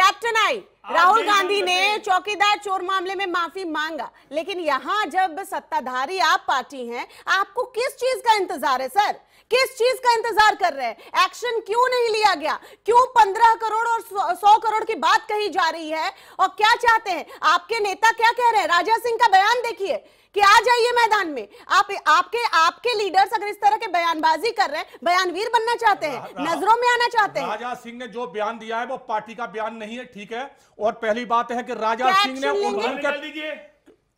Captain I. Rahul Gandhi ने चौकीदार चोर मामले में माफ़ी मांगा लेकिन यहाँ जब सत्ताधारी आप पार्टी हैं आपको किस चीज़ का इंतज़ार है सर? किस चीज़ का इंतज़ार कर रहे हैं? एक्शन क्यों नहीं लिया गया? क्यों पंद्रह करोड़ और सौ करोड़ की बात कही जा रही है? और क्या चाहते हैं? आपके नेता क्या कह रहे हैं? राजा सिंह का बयान देखिए। कि आ जाइए मैदान में। आप आपके आपके लीडर्स अगर इस तरह के बयानबाजी कर रहे हैं बयानवीर बनना चाहते हैं नज़रों में आना चाहते हैं। राजा सिंह ने जो बयान दिया है वो पार्टी का बयान नहीं है ठीक है? और पहली बात है कि राजा सिंह ने? उनके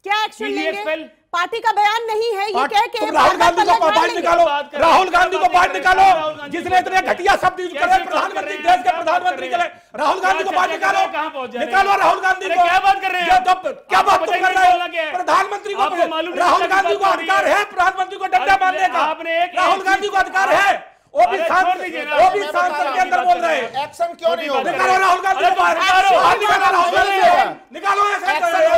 क्या एक्शन लेंगे? पार्टी का बयान नहीं है ये कह के राहुल गांधी को बाहर निकालो। राहुल गांधी को बाहर निकालो। जिसने इतने घटिया शब्द यूज़ करे प्रधानमंत्री देश के प्रधानमंत्री कर के लिए? राहुल गांधी को बाहर निकालो। कहाँ पहुँच जा निकालो राहुल गांधी को। क्या बात कर रहे हैं? आप? क्या बात तुम कर रहे हैं? प्रधानमंत्री को राहुल गांधी को अधिकार है? प्रधानमंत्री को डंडा मारने का। आपने राहुल गांधी को अधिकार है। वो भी सांसद। वो भी सांसद के अंदर बोल रहे हैं। एक्शन क्यों नहीं होगा निकालो राहुल गांधी अरे को बाहर निकालो। बाहर निकालो राहुल गांधी निकालो एक्शन रहेंगे।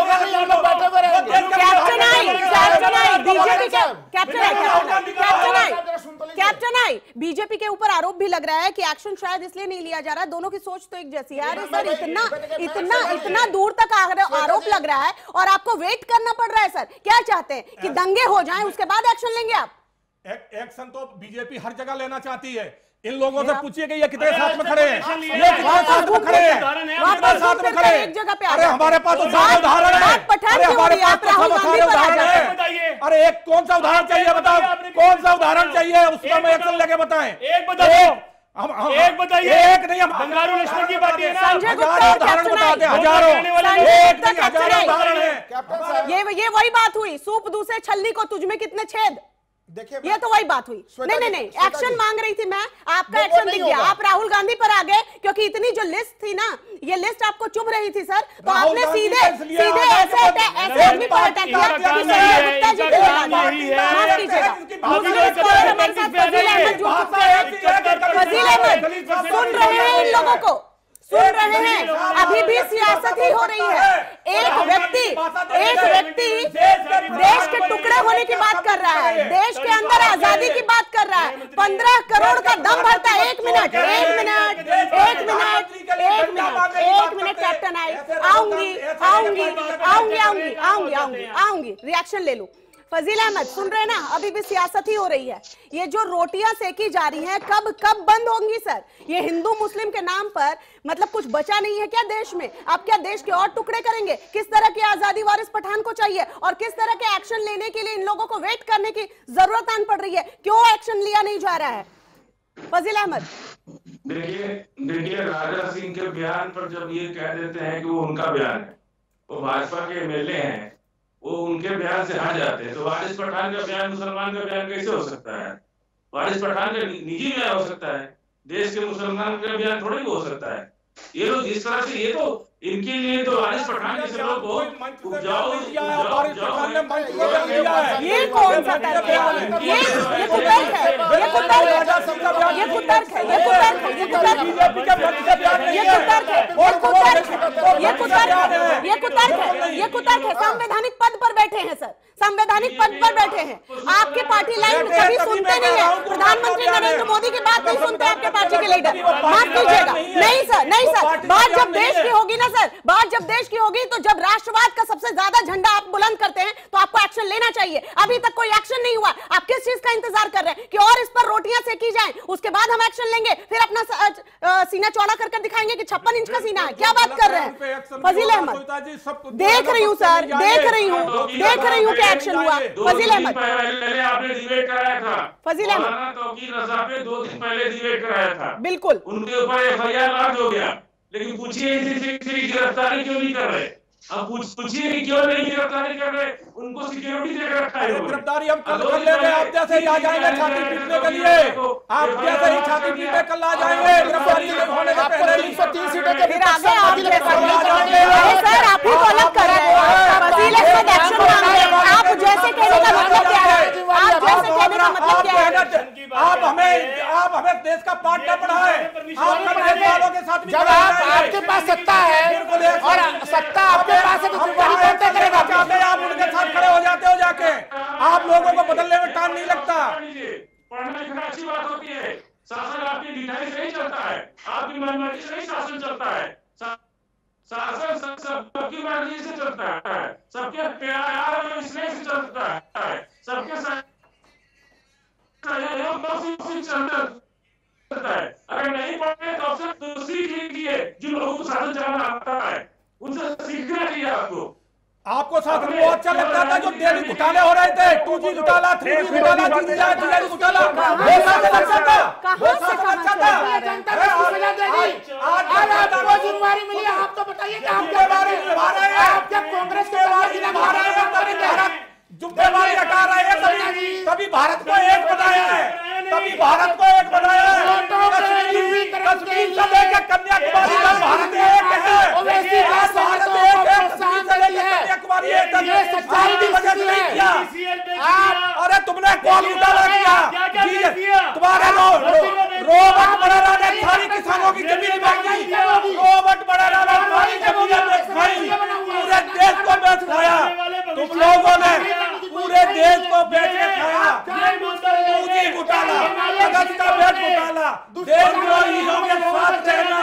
Captain I captain I BJP के कैप्टन आई। राहुल का कैप्टन आई तो कैप्टन आई। बीजेपी के ऊपर आरोप भी लग रहा है कि एक्शन शायद इसलिए नहीं लिया जा रहा। दोनों की सोच तो एक जैसी है। अरे सर इतना इतना इतना दूर तक आरोप लग रहा है और आपको वेट करना पड़ रहा है सर। क्या चाहते हैं? कि दंगे हो जाएँ उसके बाद एक्शन लेंगे आप? एक- एक्शन तो बीजेपी हर जगह लेना चाहती है। इन लोगों से पूछिए कि ये कितने साथ में खड़े हैं? ये कितने साथ में खड़े हैं? साथ में खड़े हैं? अरे हमारे पास तो सारे उदाहरण है। अरे हमारे पास तो सब सारे उदाहरण हैं। अरे एक कौन सा उदाहरण चाहिए बताओ? कौन सा उदाहरण चाहिए? उसका एक हम एक्शन लेके बताएँ। एक। दो, हम- हम- एक बताइए। एक नहीं हम बंगारू लक्ष्मण की बात है संजय गुप्ता उदाहरण बताते हज़ारों। एक नहीं हज़ारों उदाहरण है। ये ये वही बात हुई। सूप दूसरे छलनी को तुझ में कितने छेद? देखिए ये तो वही बात हुई। नहीं नहीं नहीं एक्शन मांग रही थी मैं। आपका एक्शन दिख गया। आप राहुल गांधी पर आ गए क्योंकि इतनी जो लिस्ट थी ना ये लिस्ट आपको चुभ रही थी सर। तो आपने सीधे सीधे ऐसे ऐसे आदमी पर अटैक किया सुन रहे हैं इन लोगों को। सुन रहे हैं। अभी भी सियासत ही हो रही है। एक व्यक्ति एक व्यक्ति देश के टुकड़े होने की बात कर रहा है। देश के अंदर आज़ादी की बात कर रहा है। पंद्रह करोड़ का दम भरता है। एक मिनट एक मिनट एक मिनट एक मिनट एक मिनट कैप्टन आई आऊँगी आऊँगी आऊँगी आऊँगी आऊँगी आऊँगी आऊँगी रिएक्शन ले लूँ। फजील अहमद, सुन रहे ना? अभी भी सियासत ही हो रही है। ये जो रोटियाँ सेकी जा रही हैं, कब कब बंद होंगी, सर? ये हिंदू, मुस्लिम के नाम पर मतलब कुछ बचा नहीं है क्या देश में? आप क्या देश के और टुकड़े करेंगे? किस तरह की आज़ादी वारिस पठान को चाहिए? और किस तरह के एक्शन लेने के लिए इन लोगों को वेट करने की ज़रूरत आन पड़ रही है? क्यों एक्शन लिया नहीं जा रहा है? फजील अहमद। देखिए देखिए, राजा सिंह के बयान पर जब ये कह देते हैं कि वो उनका बयान है, वो भाजपा के एमएलए हैं वो उनके बयान से हार जाते हैं। तो वारिस पठान का बयान मुसलमान का बयान कैसे हो सकता है? वारिस पठान का निजी बयान हो सकता है। देश के मुसलमान का बयान थोड़ी हो सकता है। ये लोग इस तरह से, ये तो इनके लिए तो आरिफ पठान जैसे लोग बहुत उपजाऊ ये कौन सा तर्क है ये ये कुतर्क है ये कुतर्क है ये कुतर्क है ये कुतर्क है ये कुतर्क है ये कुतर्क है और कुतर्क है ये कुतर्क है ये कुतर्क है ये कुतर्क है संवैधानिक पद पर बैठे हैं सर संवैधानिक पद पर बैठे हैं आपके पार्टी लाइन कभी सुनते नहीं है प्रधानमंत्री नरेंद्र मोदी की बात नहीं सुनते आपके पार्टी के लीडर माफ़ कीजिएगा नहीं सर नहीं सर बात जब देश की होगी ना सर बात जब देश की होगी तो जब राष्ट्रवाद का सबसे ज़्यादा झंडा आप बुलंद करते हैं तो आपको एक्शन लेना चाहिए अभी तक कोई एक्शन नहीं हुआ आप किस चीज़ का इंतज़ार कर रहे हैं कि और इस पर रोटियाँ सेकी जाएँ उसके बाद हम एक्शन लेंगे फिर अपना स- अ, अ, सीना चौड़ा कर कर दिखाएँगे कि छप्पन इंच का सीना है क्या बात कर रहे हैं फजील अहमद देख रही हूँ सर देख रही हूँ देख रही हूँ क्या एक्शन हुआ फजील अहमद फजील अहमद। दो दिन पहले कराया था बिल्कुल उनके ऊपर एफ़ आई आर हो गया लेकिन पूछिए इसी गिरफ्तारी क्यों नहीं कर रहे? अब पूछिए कि क्यों नहीं गिरफ्तारी कर रहे? उनको सिक्योरिटी देकर रखा है गिरफ्तारी हम कल कर लेंगे आप जैसे ही आ जाएँगे छाती पीटने के लिए। आप जैसे ही छाती पीटने कल आ जाएँगे गिरफ्तारी के होने से पहले के फिर आगे आप सर आप ही को अलग कर हैं हैं मतलब है मतलब है सत्ता है और सत्ता है तो हैं, आप उनके साथ खड़े हो जाते हो जाके आप लोगों को बदलने में टाइम नहीं लगता अच्छी है शासन आपकी ढिलाई से नहीं चलता है आपकी मनमर्जी से नहीं शासन चलता है शासन सब- सबकी मर्ज़ी से चलता है। सबके प्यार और स्नेह से चलता है। सबके चलता है। अगर नहीं पढ़े तो दूसरी जिन लोगों को शासन चलाना आता है। उनसे सीखना चाहिए आपको। आपको साथ में बहुत अच्छा लगता था जो डेली घोटाले हो रहे थे। टू जी घोटाला थ्री जी घोटाला जी जी घोटाला। वो शासन अच्छा था। वो शासन अच्छा था। आज आपको ज़िम्मेदारी मिली आप तो बताइए कि हैं। आप क्या कांग्रेस के बारे में हैं। भारत ज़िम्मेदारी हटा रहे हैं तभी तभी भारत को एक बनाया है। तभी भारत को एक बनाया है। कश्मीर से लेकर कन्याकुमारी तक भारत एक है। का भारत एक है। कश्मीर से लेकर कन्याकुमारी एक सच्चाई दिखती नहीं किया। अरे तुमने कौन घोटाला किया तुम्हारे रो, रो, रोबर्ट बड़ेला ने सारी किसानों की ज़मीन बेची रोबर्ट बड़ेला ने सारी ज़मीन बेच खाई पूरे देश को बेच खाया तुम लोगों ने पूरे देश को बेच के खाया पूंजी घोटाला अगस्त का बेच घोटाला देशद्रोहियों के साथ रहना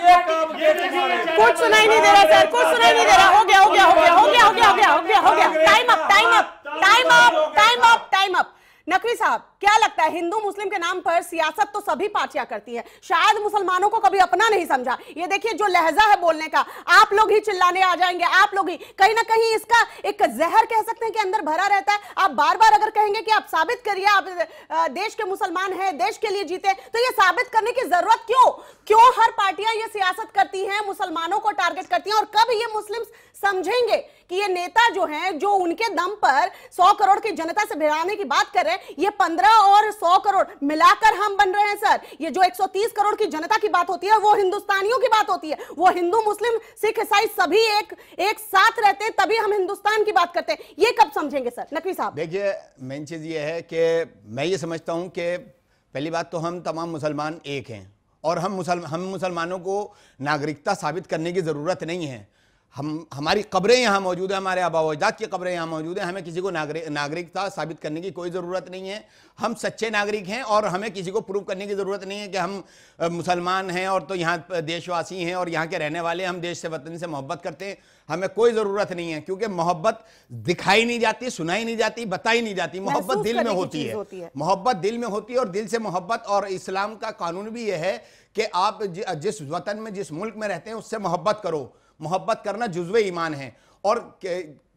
ये काम के तुम्हारे कुछ सुनाई नहीं दे रहा, सर। कुछ सुनाई नहीं दे रहा। हो गया हो गया हो गया हो गया हो गया हो गया हो गया। हो गया time up time up time up time up time up Naqvi साहब क्या लगता है हिंदू मुस्लिम के नाम पर सियासत तो सभी पार्टियाँ करती हैं। शायद मुसलमानों को कभी अपना नहीं समझा। ये देखिए, जो लहजा है बोलने का, आप लोग ही चिल्लाने आ जाएँगे, आप लोग ही। कहीं ना कहीं इसका एक जहर कह सकते हैं कि अंदर भरा रहता है। आप बार बार अगर कहेंगे कि आप साबित करिए, आप देश के मुसलमान हैं, देश के लिए जीते तो ये साबित करने की ज़रूरत क्यों? क्यों हर पार्टियाँ ये सियासत करती हैं, मुसलमानों को टारगेट करती हैं? और कब ये मुस्लिम समझेंगे कि ये नेता जो हैं, जो उनके दम पर 100 करोड़ की जनता से भिड़ाने की बात कर रहे हैं, ये 15 और 100 करोड़ मिलाकर हम बन रहे हैं, सर। ये जो 130 करोड़ की जनता की बात होती है, वो हिंदुस्तानियों की बात होती है। वो हिंदू, मुस्लिम, सिख, ईसाई सभी एक एक साथ रहते हैं, तभी हम हिंदुस्तान की बात करते हैं। ये कब समझेंगे, सर? नकवी साहब। देखिए, मेन चीज़ ये है कि मैं ये समझता हूँ कि पहली बात तो हम तमाम मुसलमान एक हैं और हम मुसल, हम मुसलमानों को नागरिकता साबित करने की ज़रूरत नहीं है। हम हमारी कब्रें यहाँ मौजूद हैं हमारे आबा अजदाद की कब्रें यहाँ मौजूद हैं। हमें किसी को नागरिक नागरिकता साबित करने की कोई ज़रूरत नहीं है। हम सच्चे नागरिक हैं और हमें किसी को प्रूव करने की ज़रूरत नहीं है कि हम मुसलमान हैं और तो यहाँ देशवासी हैं और यहाँ के रहने वाले हम देश से वतन से मोहब्बत करते हैं। हमें कोई ज़रूरत नहीं है क्योंकि मोहब्बत दिखाई नहीं जाती सुनाई नहीं जाती बताई नहीं जाती। मोहब्बत दिल में होती है। मोहब्बत दिल में होती है और दिल से मोहब्बत और इस्लाम का कानून भी यह है कि आप जिस वतन में जिस मुल्क में रहते हैं उससे मोहब्बत करो। मोहब्बत करना जुजवे ईमान है। और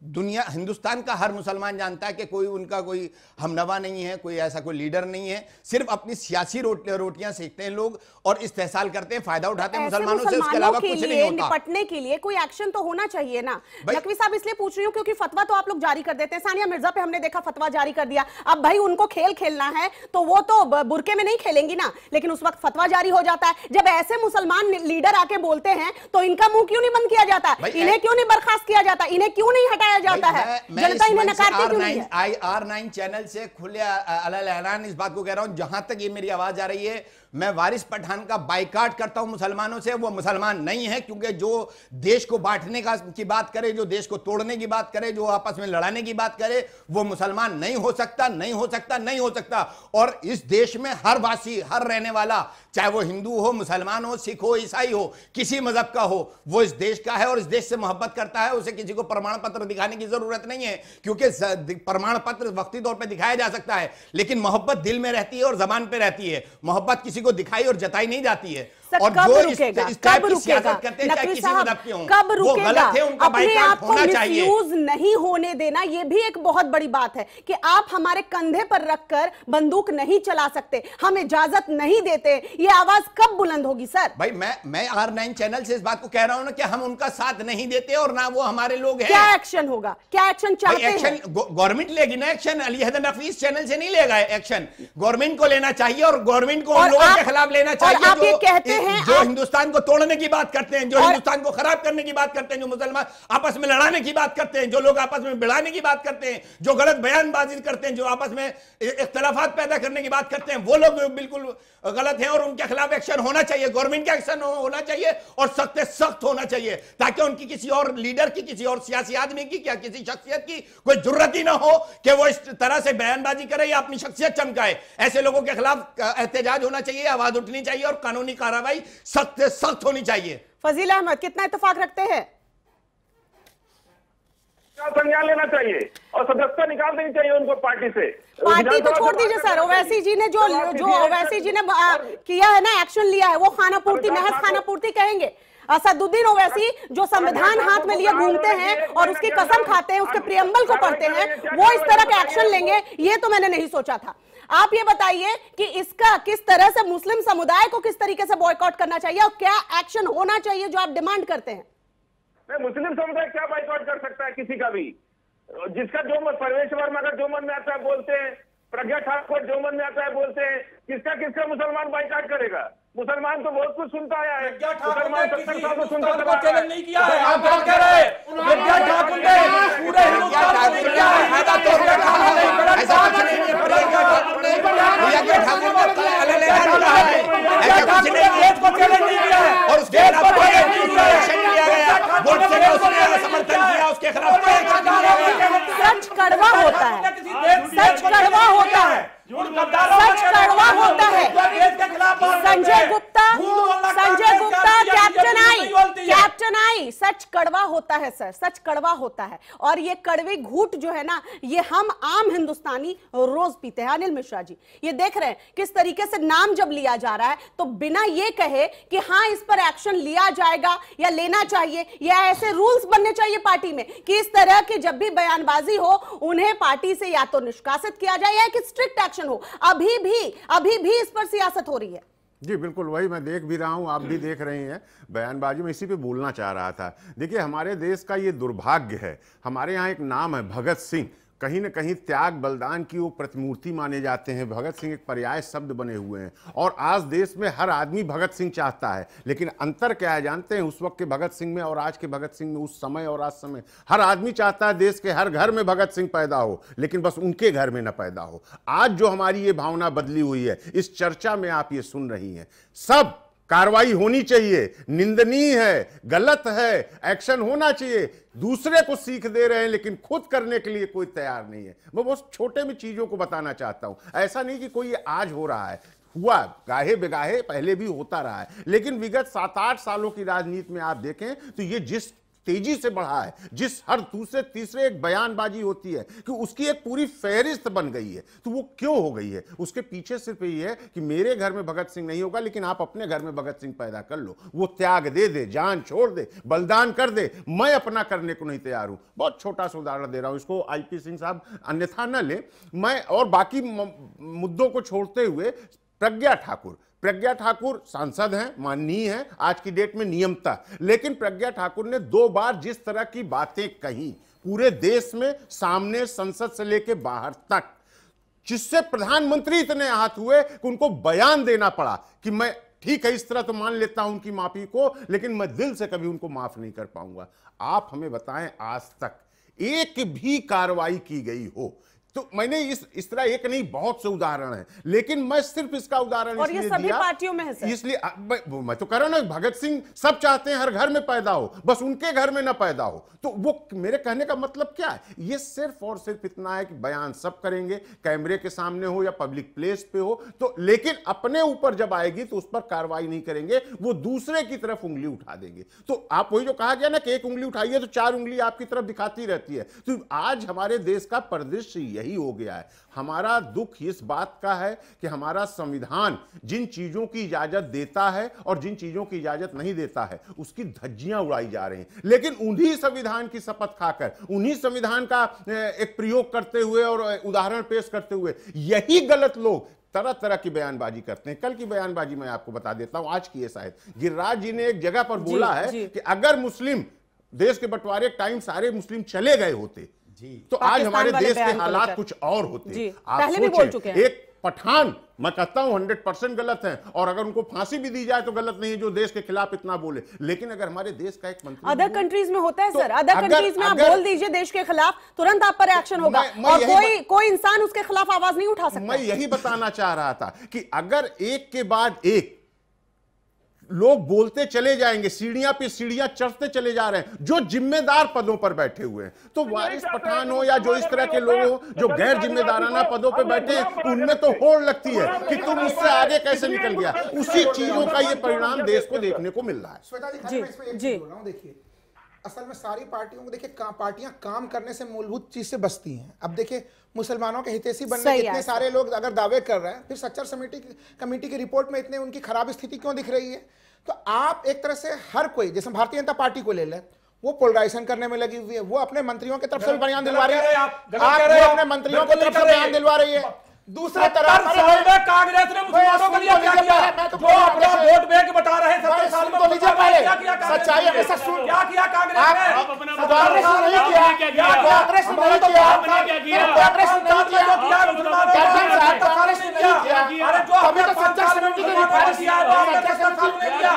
दुनिया हिंदुस्तान का हर मुसलमान जानता है कि कोई उनका कोई हमनवा नहीं है कोई ऐसा कोई लीडर नहीं है। सिर्फ़ अपनी सियासी रोट, रोटियाँ सेकते हैं लोग और इस्तेसाल करते हैं फ़ायदा उठाते हैं मुसलमानों से उसके अलावा कुछ नहीं होता। निपटने के लिए कोई एक्शन तो होना चाहिए ना। नकवी साहब इसलिए पूछ रही हूँ क्योंकि फतवा तो आप लोग जारी कर देते हैं। सानिया मिर्ज़ा पे हमने देखा फतवा जारी कर दिया। अब भाई उनको खेल खेलना है तो वो तो बुरके में नहीं खेलेंगी ना। लेकिन उस वक्त फतवा जारी हो जाता है। जब ऐसे मुसलमान लीडर आके बोलते हैं तो इनका मुँह क्यों नहीं बंद किया जाता? इन्हें क्यों नहीं बर्खास्त किया जाता? इन्हें क्यों नहीं हटाया जाता है। जनता इन्हें नकारती क्यों नहीं है? आई आर नाइन चैनल से खुले अलग ऐलान इस बात को कह रहा हूँ जहाँ तक ये मेरी आवाज़ आ रही है मैं वारिस पठान का बाइकाट करता हूँ मुसलमानों से, वो मुसलमान नहीं है, क्योंकि जो देश को बांटने का की बात करे, जो देश को तोड़ने की बात करे, जो आपस में लड़ाने की बात करे, वो मुसलमान नहीं हो सकता, नहीं हो सकता, नहीं हो सकता। और इस देश में हर वासी, हर रहने वाला, चाहे वो हिंदू हो, मुसलमान हो, सिख हो, ईसाई हो, किसी मज़हब का हो, वो इस देश का है और इस देश से मोहब्बत करता है, उसे किसी को प्रमाण पत्र दिखाने की ज़रूरत नहीं है, क्योंकि प्रमाण पत्र वक्ती तौर पर दिखाया जा सकता है, लेकिन मोहब्बत दिल में रहती है और जबान पर रहती है। मोहब्बत किसी को दिखाई और जताई नहीं जाती है। और कब जो रुकेगा? इस कब रुकेगा? नकवी साहब कब रुकेगा? गलत है अपने आप को मिसयूज नहीं होने देना ये भी एक बहुत बड़ी बात है कि आप हमारे कंधे पर रखकर बंदूक नहीं चला सकते हम इजाज़त नहीं देते ये आवाज़ कब बुलंद होगी सर? भाई मैं मैं आर नाइन चैनल से इस बात को कह रहा हूँ ना कि हम उनका साथ नहीं देते और ना वो हमारे लोग हैं। क्या एक्शन होगा? क्या एक्शन चाहते एक्शन गवर्नमेंट लेगी ना एक्शन अली हैदर नफी इस चैनल से नहीं लेगा एक्शन गवर्नमेंट को लेना चाहिए और गवर्नमेंट को उन लोगों के खिलाफ लेना चाहिए आप ये कहते हैं, जो हिंदुस्तान को तोड़ने की बात करते हैं जो हिंदुस्तान को खराब करने की बात करते हैं जो मुसलमान आपस में लड़ाने की बात करते हैं जो लोग आपस में भिड़ाने की बात करते हैं जो गलत बयानबाजी करते हैं जो आपस में इख्तलाफात पैदा करने की बात करते हैं वो लोग बिल्कुल गलत हैं और उनके खिलाफ एक्शन होना चाहिए गवर्नमेंट का एक्शन होना चाहिए और सख्त से सख्त होना चाहिए ताकि उनकी किसी और लीडर की किसी और सियासी आदमी की क्या किसी शख्सियत की कोई ज़रूरत ही ना हो कि वो इस तरह से बयानबाजी करे या अपनी शख्सियत चमकाए। ऐसे लोगों के खिलाफ एहतजाज होना चाहिए आवाज़ उठनी चाहिए और कानूनी कार्रवाई सख्त से सख्त होनी चाहिए। फजील अहमद कितना इतफाक रखते हैं? संज्ञान लेना चाहिए? और सदस्यता निकाल देनी चाहिए उनको पार्टी से। पार्टी तो छोड़ दीजिए सर। ओवैसी जी ने जो जो ओवैसी जी ने किया है ना एक्शन लिया है वो खाना पूर्ति महज खाना पूर्ति कहेंगे। असदुद्दीन ओवैसी जो संविधान हाथ में लिए घूमते हैं और उसकी कसम खाते हैं उसके प्रियम्बल को पढ़ते हैं वो इस तरह का एक्शन लेंगे ये तो मैंने नहीं सोचा था। आप ये बताइए कि इसका किस तरह से मुस्लिम समुदाय को किस तरीके से बॉयकॉट करना चाहिए और क्या एक्शन होना चाहिए जो आप डिमांड करते हैं? मुस्लिम समुदाय क्या बॉयकॉट कर सकता है किसी का भी? जिसका जो मन, परमेश्वर वर्मा अगर जो मन में आता है बोलते हैं, प्रज्ञा ठाकुर जो मन में आता है बोलते हैं किसका किसका मुसलमान बाइकाट करेगा मुसलमान तो बहुत कुछ सुनता आया है मुसलमान सत्तर साल से सुनता चला आ रहा है। नहीं किया है आप बात कर रहे हैं विद्या ठाकुर ने पूरे हिंदुस्तान को किया है फ़ायदा तोड़ने का काम है। ऐसा कुछ नहीं है प्रियंका ठाकुर ने प्रियंका ठाकुर ने अलग अलग कहा है ऐसा कुछ नहीं है देश को चैलेंज नहीं किया है और उसके खिलाफ लिया गया वोट से उसने समर्थन किया उसके खिलाफ सच कड़वा होता है सच कड़वा होता है सच कड़वा होता है। Sanjay Gupta Sanjay Gupta captain I captain I सच कड़वा होता है सर सच कड़वा होता है। और ये कड़वे घूट जो है ना ये हम आम हिंदुस्तानी रोज पीते हैं। अनिल मिश्रा जी ये देख रहे हैं किस तरीके से नाम जब लिया जा रहा है तो बिना ये कहे कि हाँ इस पर एक्शन लिया जाएगा या लेना चाहिए या ऐसे रूल्स बनने चाहिए पार्टी में कि इस तरह की जब भी बयानबाजी हो उन्हें पार्टी से या तो निष्कासित किया जाए या एक स्ट्रिक्ट एक्शन हो, अभी भी अभी भी इस पर सियासत हो रही है। जी, बिल्कुल, वही मैं देख भी रहा हूँ, आप भी देख रहे हैं, बयानबाजी में इसी पे बोलना चाह रहा था। देखिए, हमारे देश का ये दुर्भाग्य है, हमारे यहाँ एक नाम है, भगत सिंह। कहीं ना कहीं त्याग बलिदान की वो प्रतिमूर्ति माने जाते हैं। भगत सिंह एक पर्याय शब्द बने हुए हैं। और आज देश में हर आदमी भगत सिंह चाहता है। लेकिन अंतर क्या है जानते हैं? उस वक्त के भगत सिंह में और आज के भगत सिंह में, उस समय और आज समय, हर आदमी चाहता है देश के हर घर में भगत सिंह पैदा हो, लेकिन बस उनके घर में न पैदा हो। आज जो हमारी ये भावना बदली हुई है, इस चर्चा में आप ये सुन रही हैं। सब कार्रवाई होनी चाहिए। निंदनीय है, गलत है, एक्शन होना चाहिए। दूसरे को सीख दे रहे हैं, लेकिन खुद करने के लिए कोई तैयार नहीं है। मैं बहुत छोटे में चीज़ों को बताना चाहता हूँ। ऐसा नहीं कि कोई आज हो रहा है। हुआ, गाहे बेगाहे, पहले भी होता रहा है। लेकिन विगत सात आठ सालों की राजनीति में आप देखें तो ये जिस तेज़ी से बढ़ा है, जिस हर दूसरे, तीसरे एक बयानबाजी होती है कि उसकी एक पूरी फहरिस्त बन गई है। तो वो क्यों हो गई है? उसके पीछे सिर्फ़ यही है कि मेरे घर में भगत सिंह नहीं होगा, लेकिन आप अपने घर में भगत सिंह पैदा कर लो। वो त्याग दे दे, जान छोड़ दे, बलिदान कर दे, मैं अपना करने को नहीं तैयार हूँ। बहुत छोटा सा उदाहरण दे रहा हूँ इसको, आईपी सिंह साहब, अन्यथा न ले। मैं और बाकी मुद्दों को छोड़ते हुए प्रज्ञा ठाकुर प्रज्ञा ठाकुर सांसद हैं, माननीय हैं, आज की डेट में नियमता लेकिन प्रज्ञा ठाकुर ने दो बार जिस तरह की बातें कही, पूरे देश में सामने संसद से लेके बाहर तक, जिससे प्रधानमंत्री इतने आहत हुए कि उनको बयान देना पड़ा कि मैं ठीक है, इस तरह तो मान लेता हूँ उनकी माफ़ी को, लेकिन मैं दिल से कभी उनको माफ़ नहीं कर पाऊँगा। आप हमें बताएँ आज तक एक भी कार्रवाई की गई हो तो मैंने इस इस तरह एक नहीं बहुत से उदाहरण है लेकिन मैं सिर्फ़ इसका उदाहरण और ये सभी दिया पार्टियों में है इसलिए मैं मैं तो कह रहा हूँ ना भगत सिंह सब चाहते हैं हर घर में पैदा हो बस उनके घर में ना पैदा हो। तो वो मेरे कहने का मतलब क्या है? ये सिर्फ़ और सिर्फ़ इतना है कि बयान सब करेंगे कैमरे के सामने हो या पब्लिक प्लेस पे हो तो लेकिन अपने ऊपर जब आएगी तो उस पर कार्रवाई नहीं करेंगे वो दूसरे की तरफ़ उंगली उठा देंगे। तो आप वही जो कहा गया ना कि एक उंगली उठाइए तो चार उंगली आपकी तरफ़ दिखाती रहती है। तो आज हमारे देश का परिदृश्य यही हो गया है। हमारा दुख इस बात का है कि हमारा संविधान जिन चीज़ों की इजाज़त देता है और जिन चीज़ों की इजाज़त नहीं देता है उसकी धज्जियाँ उड़ाई जा रही हैं। लेकिन उन्हीं संविधान की शपथ खाकर उन्हीं संविधान का एक प्रयोग करते हुए और उदाहरण पेश करते हुए यही गलत लोग तरह तरह की बयानबाजी करते हैं। कल की बयानबाजी मैं आपको बता देता हूँ आज की है शायद। गिरिराज जी ने एक जगह पर जी, बोला है जी। कि अगर मुस्लिम देश के बंटवारे टाइम सारे मुस्लिम चले गए होते तो आज हमारे देश के हालात कुछ और होते। जी, आप पहले भी बोल सोचें, चुके हैं। एक पठान मैं कहता हूँ हंड्रेड परसेंट गलत है और अगर उनको फांसी भी दी जाए तो गलत नहीं है जो देश के खिलाफ इतना बोले। लेकिन अगर हमारे देश का एक मंत्री अदर कंट्रीज़ में होता है तो सर अदर कंट्रीज़ में आप बोल दीजिए देश के खिलाफ तुरंत आप पर एक्शन होगा। मैं- मैं और कोई कोई इंसान उसके खिलाफ आवाज़ नहीं उठा सकता। मैं यही बताना चाह रहा था कि अगर एक के बाद एक लोग बोलते चले जाएँगे सीढ़ियाँ पे सीढ़ियाँ चढ़ते चले जा रहे हैं जो जिम्मेदार पदों पर बैठे हुए हैं। तो वारिस पठान हो या जो इस तरह के लोग हो जो गैर जिम्मेदाराना पदों पर बैठे हैं उनमें तो होड़ लगती है कि तुम उससे आगे कैसे निकल गया। उसी चीज़ों का ये परिणाम देश को देखने को मिल है। रहा हूँ देखिए। असल में सारी पार्टियों को देखिए का, पार्टियाँ काम करने से मूलभूत चीज़ से बचती हैं। अब देखिए मुसलमानों के हितैषी बनने के इतने सारे लोग अगर दावे कर रहे हैं फिर सच्चर समिति की कमेटी की रिपोर्ट में इतने उनकी खराब स्थिति क्यों दिख रही है? तो आप एक तरह से हर कोई जैसे भारतीय जनता पार्टी को ले लें वो पोलराइजेशन करने में लगी हुई है वो अपने मंत्रियों की तरफ़ से बयान दिलवा रही है। आप, वो अपने मंत्रियों की तरफ़ से बयान दिलवा रही है। दूसरी तरफ़ साल में कांग्रेस ने मुसलमानों के लिए क्या तो किया? तो जो अपना वोट बैंक बता रहे सत्तर साल में तो लीजिए पहले। ने कांग्रेस सच्चाई ने? हमेशा सुन- क्या किया कांग्रेस ने? आप अपना कांग्रेस ने नहीं किया। क्या किया? कांग्रेस ने नहीं तो किया। कांग्रेस ने नहीं किया। किया मुसलमानों कांग्रेस ने नहीं किया अरे जो हमने तो में समिति की मुसलमानों किया में समिति किया।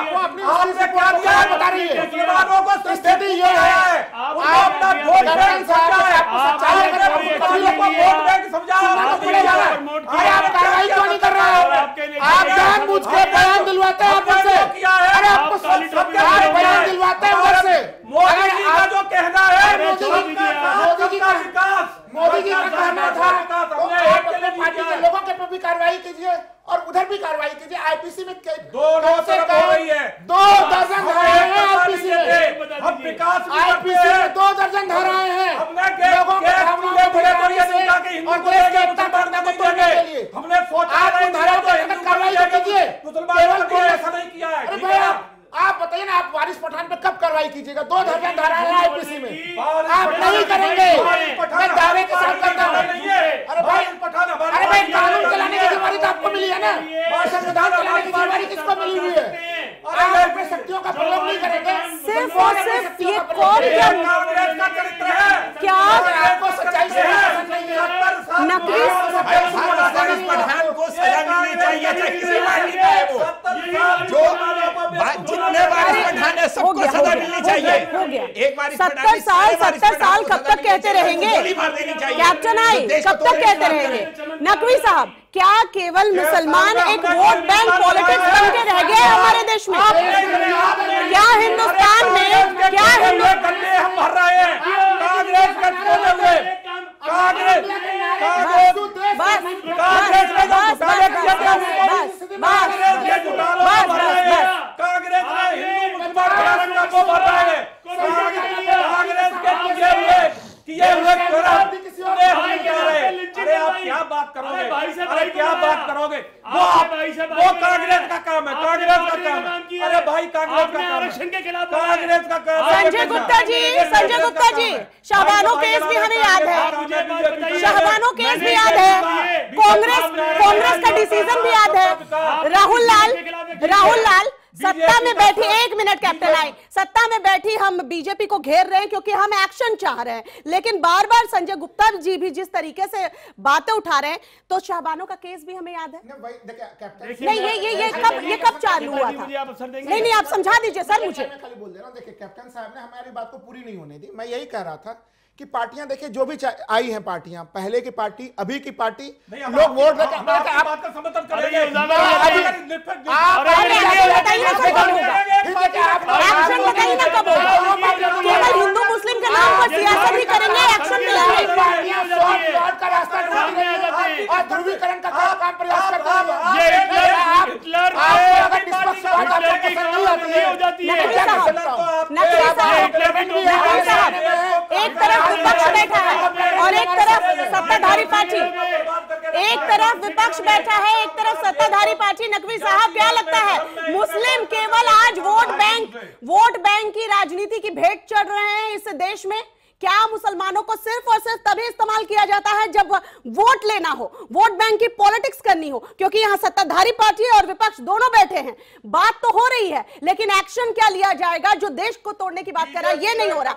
आपने क्या किया बता रही है? मुसलमानों को स्थिति ये है। आपने आप अपना वोट बैंक समझा है। आपको सच्चाई वोट बैंक समझा प्रमोट आप कार्रवाई क्यों नहीं कर रहे हो? आप जानबूझ के बयान दिलवाते हैं आपसे। अरे आपको सब बयान दिलवाते हैं मोदी जी का जो कहना है मोदी जी का मोदी जी का विकास मोदी जी का कहना था पार्टी के लोगों के पे भी कार्रवाई कीजिए और उधर भी कार्रवाई कीजिए आईपीसी में दोनों तरफ़ हो रही है। दो दर्जन धाराएँ हैं आईपीसी में। हम विकास आईपीसी में दो दर्जन धाराएँ हैं। लोगों के भावनाओं को बढ़ाने से और देश के एकता करने को तोड़ने के लिए। हमने सोचा आप उन धाराओं तो पर हिंदू कार्रवाई कीजिए। मुसलमानों केवल को ऐसा नहीं किया है। है आप बताइए ना आप वारिस पठान पे कब कार्रवाई कीजिएगा? दो दर्जन धाराएँ हैं आईपीसी में। आप नहीं करेंगे। पठान मैं दावे के साथ करता हूँ। नहीं है अरे भाई पठान अरे भाई कानून चलाने की जिम्मेवारी तो आपको मिली है ना? और संविधान चलाने की जिम्मेवारी किसको मिली हुई है? आप अपनी शक्तियों का प्रयोग नहीं करेंगे। सिर्फ़ और सिर्फ़ ये कौन क्या का चरित्र है। क्या आपको सच्चाई से नकली पठान को सजा मिलनी चाहिए सत्तर साल सत्तर साल कब तक कहते रहेंगे? कैप्टन आई तो कब तक कहते रहेंगे? नकवी साहब क्या केवल मुसलमान एक वोट बैंक पॉलिटिक्स बन के रह गए हमारे देश में? क्या हिंदुस्तान में क्या हिंदुस्तान गन्ने हम भर रहे हैं। कांग्रेस कांग्रेस ने जो कांग्रेस के घोटालों को रहे हैं कांग्रेस ने हिंदू मुसलमान को भर रहे हैं। कांग्रेस के किए हुए किए हुए अरे आप क्या बात करोगे? अरे क्या बात करोगे? वो वो कांग्रेस का काम है कांग्रेस का काम अरे भाई कांग्रेस का काम कांग्रेस का काम संजय गुप्ता जी संजय गुप्ता जी शाहबानो केस भी हमें याद है। शाहबानो केस भी याद है। कांग्रेस कांग्रेस का डिसीज़न भी याद है। राहुल लाल राहुल लाल सत्ता में बैठी एक मिनट कैप्टन आई। सत्ता में बैठी हम बीजेपी को घेर रहे हैं क्योंकि हम एक्शन चाह रहे हैं। लेकिन बार बार संजय गुप्ता जी भी जिस तरीके से बातें उठा रहे हैं तो शाहबानो का केस भी हमें याद है। देखिए, नहीं ये ये ये कब ये कब चालू हुआ था? नहीं नहीं आप समझा दीजिए सर मुझे। मैं खाली बोल दे रहा हूँ देखिए कैप्टन साहब ने हमारी बात को पूरी नहीं होने दी। मैं यही कह रहा था कि पार्टियाँ देखिए जो भी आई हैं पार्टियाँ पहले की पार्टी अभी की पार्टी हम लोग वोट हो है। हिंदू मुस्लिम के नाम पर सियासत ही करेंगे एक्शन हैं और ध्रुवीकरण का काम प्रयास कर हैं है हो। है एक तरफ़ विपक्ष बैठा है और एक तरफ़ सत्ताधारी पार्टी। एक तरफ़ विपक्ष बैठा है एक तरफ़ सत्ताधारी पार्टी। नकवी साहब क्या लगता है? मुस्लिम केवल आज वोट बैंक वोट बैंक की राजनीति की भेंट चढ़ रहे हैं इस देश में? क्या मुसलमानों को सिर्फ़ और सिर्फ़ तभी इस्तेमाल किया जाता है जब वोट लेना हो, वोट बैंक की पॉलिटिक्स करनी हो, क्योंकि यहाँ सत्ताधारी पार्टी और विपक्ष दोनों बैठे हैं। बात तो हो रही है, लेकिन एक्शन क्या लिया जाएगा? जो देश को तोड़ने की बात कर रहा है, ये नहीं हो रहा।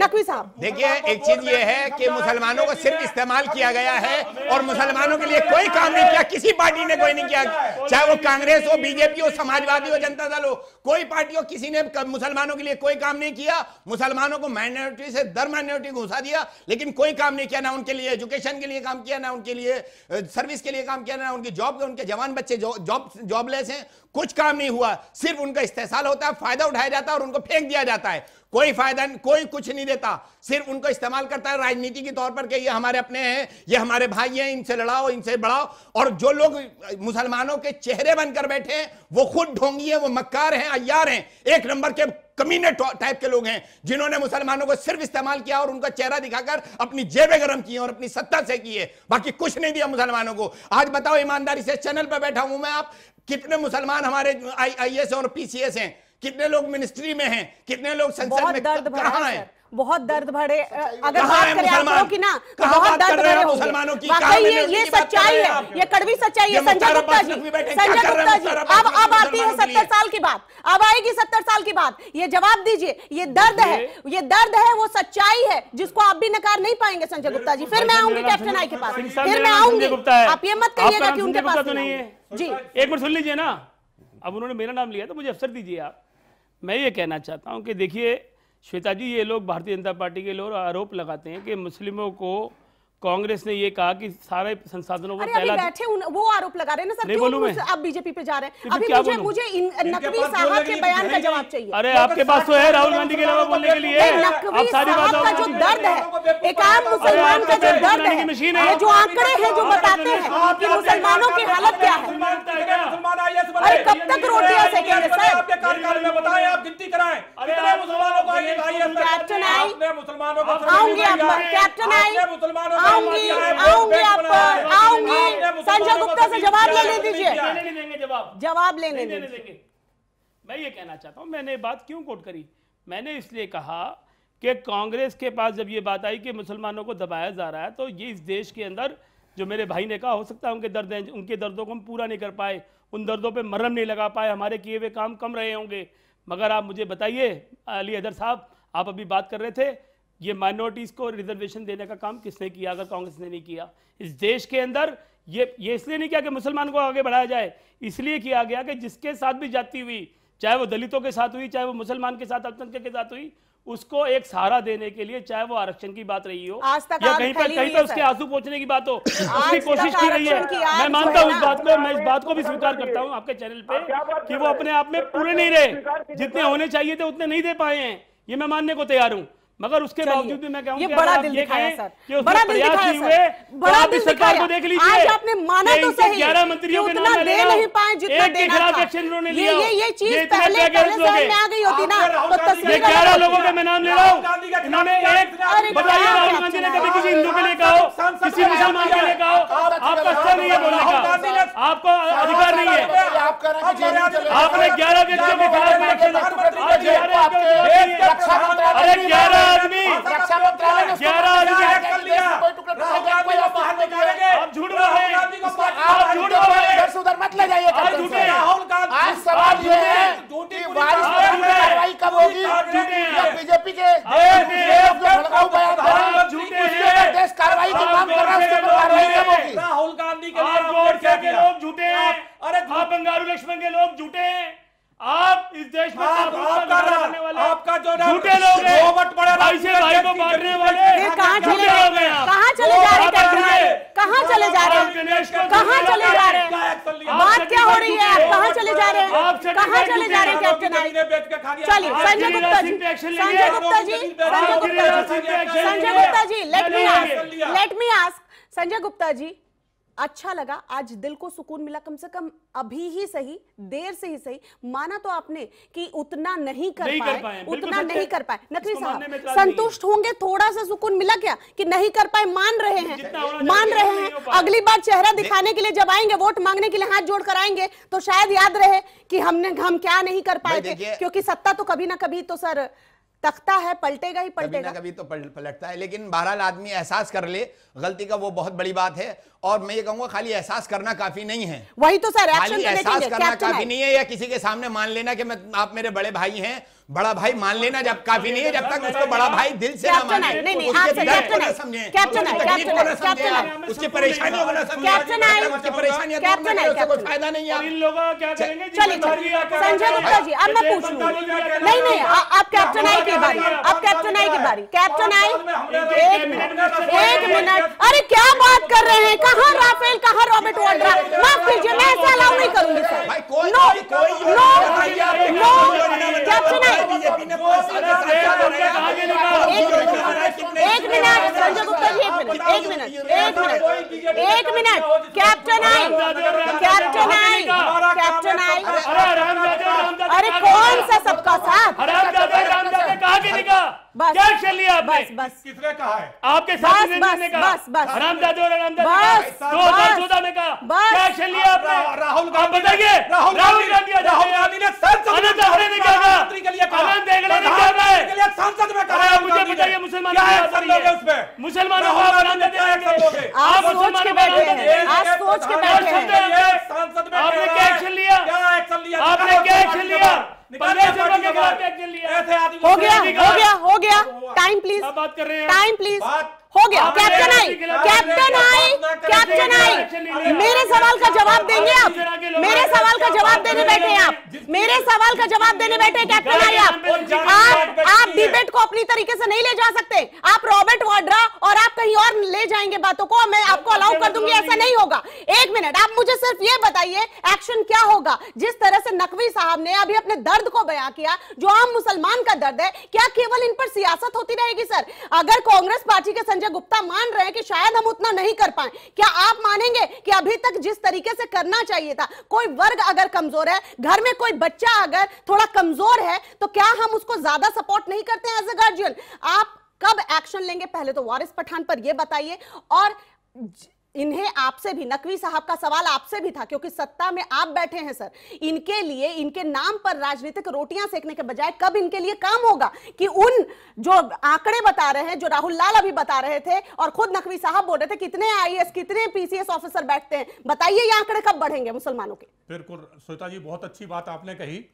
नकवी साहब। देखिए, एक चीज़ ये है कि मुसलमानों को सिर्फ़ इस्तेमाल किया गया है और मुसलमानों के लिए कोई काम नहीं किया, किसी पार्टी ने कोई नहीं किया। चाहे वो कांग्रेस हो, बीजेपी हो, समाजवादी हो, जनता दल हो, कोई पार्टी हो, किसी ने मुसलमानों के लिए कोई काम नहीं किया। मुसलमानों को माइनॉरिटी से दर माइनॉरिटी घुसा दिया, लेकिन कोई काम नहीं किया ना उनके लिए एजुकेशन के लिए काम किया, ना उनके लिए सर्विस के लिए काम किया, ना उनकी जॉब उनके जवान बच्चे जॉब जॉबलेस हैं, कुछ काम नहीं हुआ। सिर्फ़ उनका इस्तेसाल होता है, फ़ायदा उठाया जाता है और उनको फेंक दिया जाता है। कोई फ़ायदा नहीं, कोई कुछ नहीं देता। सिर्फ़ उनको इस्तेमाल करता है राजनीति के तौर पर कि ये हमारे अपने हैं, ये हमारे भाई हैं, इनसे लड़ाओ, इनसे बढ़ाओ। और जो लोग मुसलमानों के चेहरे बनकर बैठे हैं, वो खुद ढोंगी हैं, वो मक्कार हैं, अय्यार हैं। एक नंबर के कमीने टाइप के लोग हैं, जिन्होंने मुसलमानों को सिर्फ़ इस्तेमाल किया और उनका चेहरा दिखाकर अपनी जेबें गर्म की और अपनी सत्ता से की है। बाकी कुछ नहीं दिया मुसलमानों को। आज बताओ, ईमानदारी से चैनल पर बैठा हूँ मैं आप। कितने मुसलमान हमारे आई एस और पीसीएस हैं। कितने लोग मिनिस्ट्री में हैं? कितने लोग संसद में दर्द भरा कहाँ है बहुत दर्द भरे अगर बात करें मुसलमान? आंकड़ों की ना तो बहुत बात दर्द भरे मुसलमानों की? वाकई ये ये सच्चाई है ये कड़वी सच्चाई है संजय गुप्ता जी। संजय गुप्ता जी अब अब आती है सत्तर साल की बात अब आएगी सत्तर साल की बात ये जवाब दीजिए ये दर्द है ये दर्द है वो सच्चाई है जिसको आप भी नकार नहीं पाएँगे संजय गुप्ता जी। फिर मैं आऊँगी कैप्टन आई के पास। फिर मैं आऊँगी। गुप्ता है। आप ये मत कहिएगा कि उनके पास तो है। जी। एक मिनट सुन लीजिए ना। अब उन्होंने मेरा नाम लिया तो मुझे अवसर दीजिए आप। मैं ये कहना चाहता हूँ कि देखिए, श्वेता जी, ये लोग भारतीय जनता पार्टी के लोग आरोप लगाते हैं कि मुस्लिमों को कांग्रेस ने ये कहा कि सारे संसाधनों को अरे अभी बैठे उन, वो आरोप लगा रहे हैं ना सर क्यों आप बीजेपी पे जा रहे हैं? अभी क्या मुझे मुझे इन नकवी साहब के बयान का जवाब चाहिए। अरे आपके पास तो है राहुल गांधी के अलावा बोलने के लिए। नकवी साहब का जो दर्द है एक आम मुसलमान का जो दर्द है जो आंकड़े हैं जो बताते हैं कि मुसलमानों की हालत क्या है? अरे कब तक रोटियाँ सेकेंगे सर? आपके कार्यकाल में बताएँ आप गिनती कराएँ। कितने मुसलमानों को आइए आइए कैप्टन आई। मुसलमानों को आऊँगी आप कैप्टन आई। मुसलमानों को आऊँगी आऊँगी आप है। आऊँगी। संजय गुप्ता से जवाब लेने दीजिए देंगे जवाब। जवाब लेने देंगे मैं ये कहना चाहता हूँ मैंने बात क्यों कोट करी? मैंने इसलिए कहा कि कांग्रेस के पास जब ये बात आई कि मुसलमानों को दबाया जा रहा है तो ये इस देश के अंदर जो मेरे भाई ने कहा हो सकता है उनके दर्द हैं उनके दर्दों को हम पूरा नहीं कर पाए उन दर्दों पे मरहम नहीं लगा पाए हमारे किए हुए काम कम रहे होंगे। मगर आप मुझे बताइए अली अदर साहब आप अभी बात कर रहे थे ये माइनॉरिटीज़ को रिजर्वेशन देने का काम किसने किया? अगर कांग्रेस ने नहीं किया। इस देश के अंदर ये ये इसलिए नहीं किया कि मुसलमान को आगे बढ़ाया जाए। इसलिए किया गया कि जिसके साथ भी जाती हुई चाहे वो दलितों के साथ हुई चाहे वो मुसलमान के साथ अल्पसंख्यक के साथ हुई उसको एक सहारा देने के लिए चाहे वो आरक्षण की बात रही हो आज तक या कहीं पर कहीं पर उसके आँसू पहुँचने की बात हो उसकी कोशिश की रही है। की मैं मानता है हूँ इस बात को मैं इस बात को भी स्वीकार करता हूँ आपके चैनल पे कि वो अपने आप में पूरे नहीं रहे। जितने होने चाहिए थे उतने नहीं दे पाए हैं। ये मैं मानने को तैयार हूँ। मगर उसके बावजूद भी मैं कहूँ बड़ा दिल दिखाया सर बड़ा दिल दिखाया सर हुए बड़ा तो दिल सरकार को देख लीजिए आज आपने माना तो सही 11 कि मंत्रियों के नाम दे नहीं पाए जितना देना था ये ये ये चीज़ पहले पहले लोगे। में आ गई होती ना तो तस्वीर ग्यारह लोगों के मैं नाम ले रहा हूँ इन्होंने एक बताइए राहुल गांधी ने कभी किसी हिंदू के लिए कहा हो किसी मुसलमान के लिए कहा हो आपका स्तर नहीं है बोलने का आपको अधिकार नहीं है हैं आपने ग्यारह व्यक्तियों के खिलाफ ग्यारह अरे ग्यारह आदमी। रक्षा मंत्रालय ने ग्यारह आदमी कर लिया। गांधी बाहर निकालेंगे। आप झूठ बोल। हैं आप झूठ बोल। इधर से उधर मत ले जाइए आप झूठे। राहुल गांधी आज सवाल ये है कि बारिश हैं। कार्रवाई कब होगी। या बीजेपी के? आप झूठे हैं। जो भड़काऊ बयान दे रहे हैं, झूठे हैं। देश कार्रवाई की मांग कर रहा है उसके कार्रवाई कब होगी? राहुल गांधी के लोग झूठे हैं? अरे आप बंगारू लक्ष्मण के लोग झूठे हैं। आप इस देश में आप- आपका करने वाले आपका जो झूठे लोग हैं। वोट पड़े भाई से भाई को बांटने वाले फिर कहाँ चले झूठे जा लोग हैं? कहाँ चले जा रहे। आई? कहाँ चले जा रहे हैं? कहाँ चले जा रहे हैं? बात क्या हो रही है? आप कहाँ चले जा रहे हैं? आप कहाँ चले जा रहे हैं कैप्टन आई बेच के खा गया चलिए Sanjay Gupta ji. Sanjay Gupta ji Sanjay Gupta ji Sanjay Gupta ji let me ask let me ask Sanjay Gupta ji अच्छा लगा आज दिल को सुकून मिला कम से कम अभी ही सही देर से ही सही। माना तो आपने कि उतना नहीं कर नहीं कर पाए पाए, उतना नहीं कर पाए। नकवी साहब। संतुष्ट होंगे? थोड़ा सा सुकून मिला क्या कि नहीं कर पाए मान रहे हैं? मान रहे हैं। अगली बार चेहरा दिखाने के लिए जब आएँगे वोट मांगने के लिए हाथ जोड़ कर आएँगे तो शायद याद रहे कि हमने हम क्या नहीं कर पाए थे क्योंकि सत्ता तो कभी ना कभी तो सर तख्ता है पलटेगा ही पलटेगा। कभी तो पल, पलटता है लेकिन बहरहाल आदमी एहसास कर ले गलती का वो बहुत बड़ी बात है और मैं ये कहूँगा खाली एहसास करना काफ़ी नहीं है। वही तो सर खाली एहसास करना काफ़ी नहीं है या किसी के सामने मान लेना की आप मेरे बड़े भाई हैं बड़ा भाई मान लेना जब काफ़ी नहीं है जब तक उसको बड़ा भाई दिल से ना माने। नहीं, नहीं, उसके दर्द कैप्टन को ना है, समझे। कैप्टन है, उसकी तकलीफ़ कैप्टन को ना है, समझे, उसकी परेशानियों को ना समझे। कैप्टन है, उसकी परेशानियाँ दूर कैप्टन है, करें, कोई फ़ायदा नहीं है इन लोगों का क्या करेंगे? चलिए चलिए। संजय गुप्ता जी अब मैं पूछ। लूँ नहीं नहीं कैप्टन आई की बारी। अब कैप्टन आई की बारी। कैप्टन आई एक मिनट एक मिनट। अरे क्या बात कर रहे हैं? कहाँ राफेल कहाँ रॉबर्ट वाड्रा माफ़ कीजिए मैं ऐसा अलाउ नहीं करूँगी सर। कोई no no no captain I BJP ने एक मिनट संजय गुप्ता जी एक मिनट एक मिनट एक मिनट। एक minute captain I captain I captain I. अरे कौन सा सबका साथ? कहा बस। क्या एक्शन लिया आपने? बस बस। किसने कहा है? आपके साथ बस, ने कहा? बस, बस। रामदादा और रामदादा दो हज़ार। चौदह में कहा। बस। क्या एक्शन लिया आपने? राहुल आप गांधी बताइए। राहुल राहुल गांधी राहुल गांधी ने संसद में अनंत हेगड़े ने क्या कहा? प्रधानमंत्री के लिए कहा। अनंत हेगड़े ने क्या कहा लिए संसद में कहा। आप मुझे बताइए मुसलमानों मुसलमानों को राहुल आप लोगे आप सोच के बैठे हैं। हैं। आप सोच के बैठे हैं। हैं। सांसद में आपने क्या एक्शन लिया? क्या एक्शन लिया? आपने क्या एक्शन लिया? हो गया हो गया हो गया। टाइम प्लीज़ बात कर रहे हैं टाइम प्लीज़ बात- हो गया। Captain I. Captain I. Captain I. मेरे सवाल का जवाब देंगे आप। मेरे सवाल का जवाब देने बैठे हैं आप मेरे सवाल का जवाब देने बैठे कैप्टन आई आप। आप आप डिबेट को अपनी तरीके से नहीं ले जा सकते। आप रॉबर्ट वाड्रा और आप कहीं और ले जाएँगे बातों को मैं आपको अलाउ कर दूँगी ऐसा नहीं होगा। एक मिनट आप मुझे सिर्फ़ ये बताइए एक्शन क्या होगा? जिस तरह से नकवी साहब ने अभी अपने दर्द को बयां किया जो आम मुसलमान का दर्द है क्या केवल इन पर सियासत होती रहेगी सर? अगर कांग्रेस पार्टी के संजय गुप्ता मान रहे हैं कि शायद हम उतना नहीं कर पाए। क्या आप मानेंगे कि अभी तक जिस तरीके से करना चाहिए था, कोई वर्ग अगर कमज़ोर है, घर में कोई बच्चा अगर थोड़ा कमज़ोर है तो क्या हम उसको ज़्यादा सपोर्ट नहीं करते हैं एज ए गार्जियन आप कब एक्शन लेंगे? पहले तो वारिस पठान पर यह बताइए। और ज- इन्हें आपसे भी, नकवी साहब का सवाल आपसे भी था, क्योंकि सत्ता में आप बैठे हैं, सर। इनके लिए, इनके नाम पर राजनीतिक रोटियाँ सेकने के बजाय कब इनके लिए काम होगा कि उन जो आंकड़े बता रहे हैं, जो राहुल लाल अभी बता रहे थे और खुद नकवी साहब बोल रहे थे, कितने आईएएस कितने पीसीएस ऑफिसर बैठते हैं, बताइए ये आंकड़े कब बढ़ेंगे मुसलमानों के? बिल्कुल श्वेता जी, बहुत अच्छी बात आपने कही।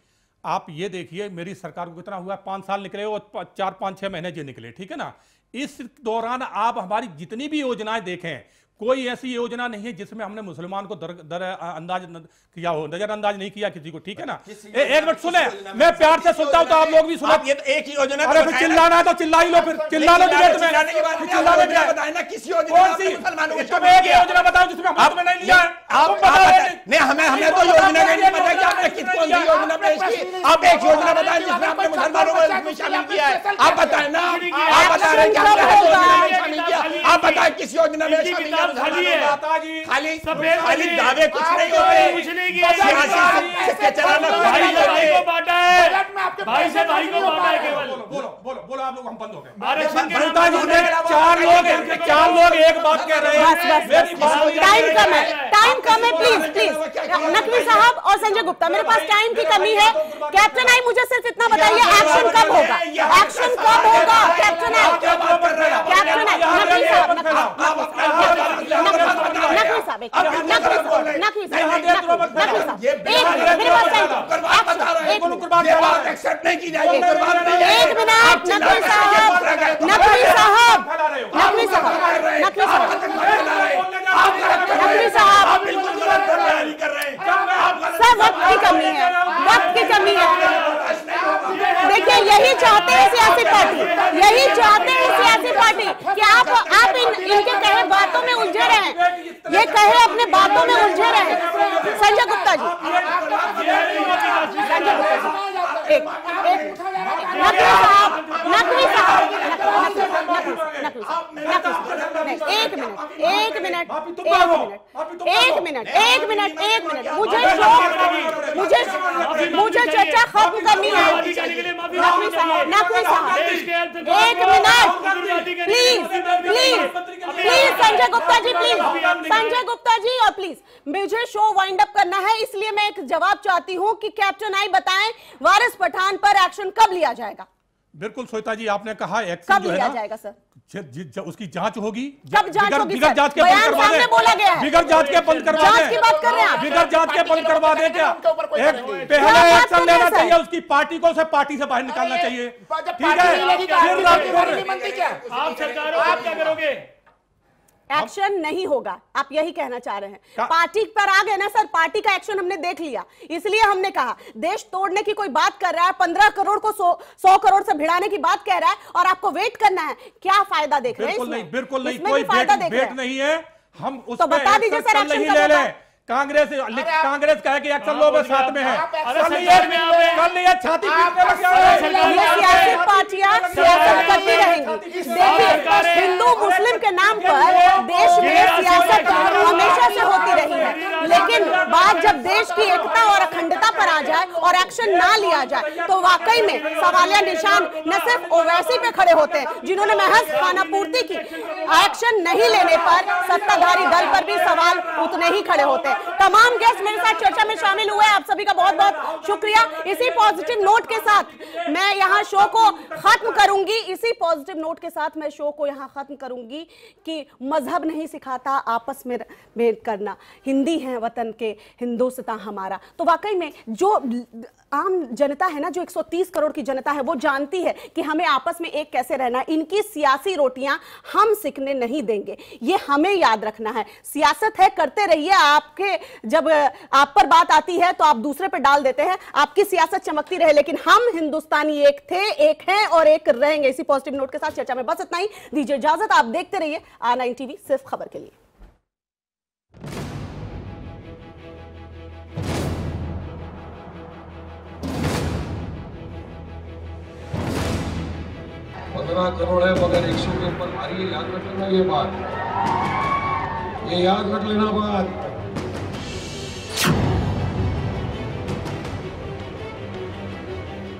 आप ये देखिए, मेरी सरकार को कितना हुआ पाँच साल निकले और चार, पाँच, छह महीने जो निकले, ठीक है ना? इस दौरान आप हमारी जितनी भी योजनाएँ देखें कोई ऐसी योजना नहीं है जिसमें हमने मुसलमान को दर, दर अंदाज न, किया हो नजरअंदाज नहीं किया किसी को ठीक है ना? ए, एक मिनट सुने मैं प्यार से सुनता हूँ तो आप लोग भी सुनो। ये तो एक ही योजना तो अरे फिर चिल्लाना है तो चिल्ला ही लो फिर चिल्ला लो डिबेट में चिल्ला लो ना किस योजना कौन सी? मुसलमानों को एक योजना बताओ जिसमें हम आप तुम्हें नहीं लिया। आप। नहीं हमें हमें तो योजना का नहीं पता कि आपने किस कौन सी योजना पेश की आप एक योजना बताएँ जिसमें आपने मुसलमानों को इसमें शामिल किया है। आप बताएँ ना आप बता रहे हैं कि हमने योजना में शामिल किया। आप बताएँ किस योजना में शामिल किया मुसलमानों है। खाली। खाली। दावे कुछ नहीं होते। सियासी सिक्के चलाना कुछ नहीं है भाई से भाई को बांटा है केवल। बोलो बोलो बोलो आप लोग हम बंद हो गए। आरक्षण के बनता चार लोग चार लोग एक बात कह रहे हैं। मेरी बात टाइम कम है। टाइम कम है प्लीज़ प्लीज़ नकवी साहब और संजय गुप्ता मेरे पास टाइम की कमी है। कैप्टन आई मुझे सिर्फ़ इतना बताइए एक्शन कब होगा? एक्शन कब होगा captain I captain I Naqvi साहब नकवी साहब नकवी साहब नकवी साहब मेरे पास टाइम है। एक मिनट नकवी साहब नकवी साहब नकवी साहब नकवी साहब नकवी साहब बिल्कुल गलत कर रहे हैं। सर वक्त की कमी है। वक्त की कमी है। देखिए यही चाहते हैं सियासी पार्टी। यही चाहते हैं सियासी पार्टी कि आप आप इन इनके कहे बातों में उलझे रहे। ये कहे अपने बातों में उलझे रहे। संजय गुप्ता जी। संजय गुप्ता जी एक एक नकवी साहब नकवी साहब एक मिनट एक मिनट एक मिनट एक मिनट एक मिनट एक मिनट। मुझे मुझे मुझे चर्चा खत्म करनी है। एक minute please please please Sanjay Gupta ji please Sanjay Gupta ji और प्लीज़ मुझे शो वाइंड अप करना है इसलिए मैं एक जवाब चाहती हूँ कि कैप्टन आई बताएँ वारिस पठान पर एक्शन कब लिया जाएगा? बिल्कुल श्वेता जी आपने कहा एक्शन जो है ना जाएगा सर? ज- ज- ज- उसकी जाँच होगी कब जाँच बिगर- होगी, बिगर जाँच के बंद करवा दे दें। बोला गया बिगर जाँच के बंद करवा दे दें। की बात कर रहे हैं बिगर जाँच के बंद करवा दें क्या? एक पहला एक्शन लेना चाहिए उसकी पार्टी को उसे पार्टी से बाहर निकालना चाहिए। ठीक है? फिर आप- आप सरकारों आप क्या करोगे? एक्शन नहीं होगा। आप यही कहना चाह रहे हैं। पार्टी पर आ गए ना सर पार्टी का एक्शन हमने देख लिया। इसलिए हमने कहा देश तोड़ने की कोई बात कर रहा है पंद्रह करोड़ को सौ सौ करोड़ से भिड़ाने की बात कह रहा है और आपको वेट करना है क्या फ़ायदा देख रहे हैं बिल्कुल नहीं बिल्कुल नहीं कोई फ़ायदा देख रहे नहीं है। हम तो बता दीजिए सर, एक्शन नहीं ले होगा? कांग्रेस कांग्रेस कहे कि अक्सर लोग बस साथ में है। अरे कल ये में आप हैं। कल ये छाती लग हिंदू मुस्लिम के नाम पर देश में सियासत हमेशा से होती रही है। लेकिन बात जब देश की एकता और अखंडता पर आ जाए और एक्शन ना लिया जाए तो वाकई में सवालिया निशान न सिर्फ़ ओवैसी पे खड़े होते हैं, जिन्होंने महज खाना पूर्ति की। एक्शन नहीं लेने पर सत्ताधारी दल पर भी सवाल उतने ही खड़े होते हैं। तमाम गेस्ट मेरे साथ चर्चा में शामिल हुए आप सभी का बहुत बहुत शुक्रिया। इसी पॉजिटिव नोट के साथ मैं यहाँ शो को खत्म करूँगी। इसी पॉजिटिव नोट के साथ मैं शो को यहाँ खत्म करूँगी कि मज़हब नहीं सिखाता आपस में में करना। हिंदी है वतन के हिंदुस्तान हमारा। तो वाकई में जो आम जनता है ना, जो 130 करोड़ की जनता है, वो जानती है कि हमें आपस में एक कैसे रहना है। इनकी सियासी रोटियाँ हम सिकने नहीं देंगे। ये हमें याद रखना है। सियासत है, करते रहिए आपके। जब आप पर बात आती है तो आप दूसरे पर डाल देते हैं। आपकी सियासत चमकती रहे, लेकिन हम हिंदुस्तानी एक थे, एक हैं और एक रहेंगे। इसी पॉजिटिव नोट के साथ चर्चा में बस इतना ही। दीजिए इजाज़त, आप देखते रहिए। आ नाइन टीवी, सिर्फ़ खबर के लिए। पंद्रह करोड़ है, मगर एक सौ के ऊपर भारी है। याद रख लेना ये बात। ये याद रख लेना बात।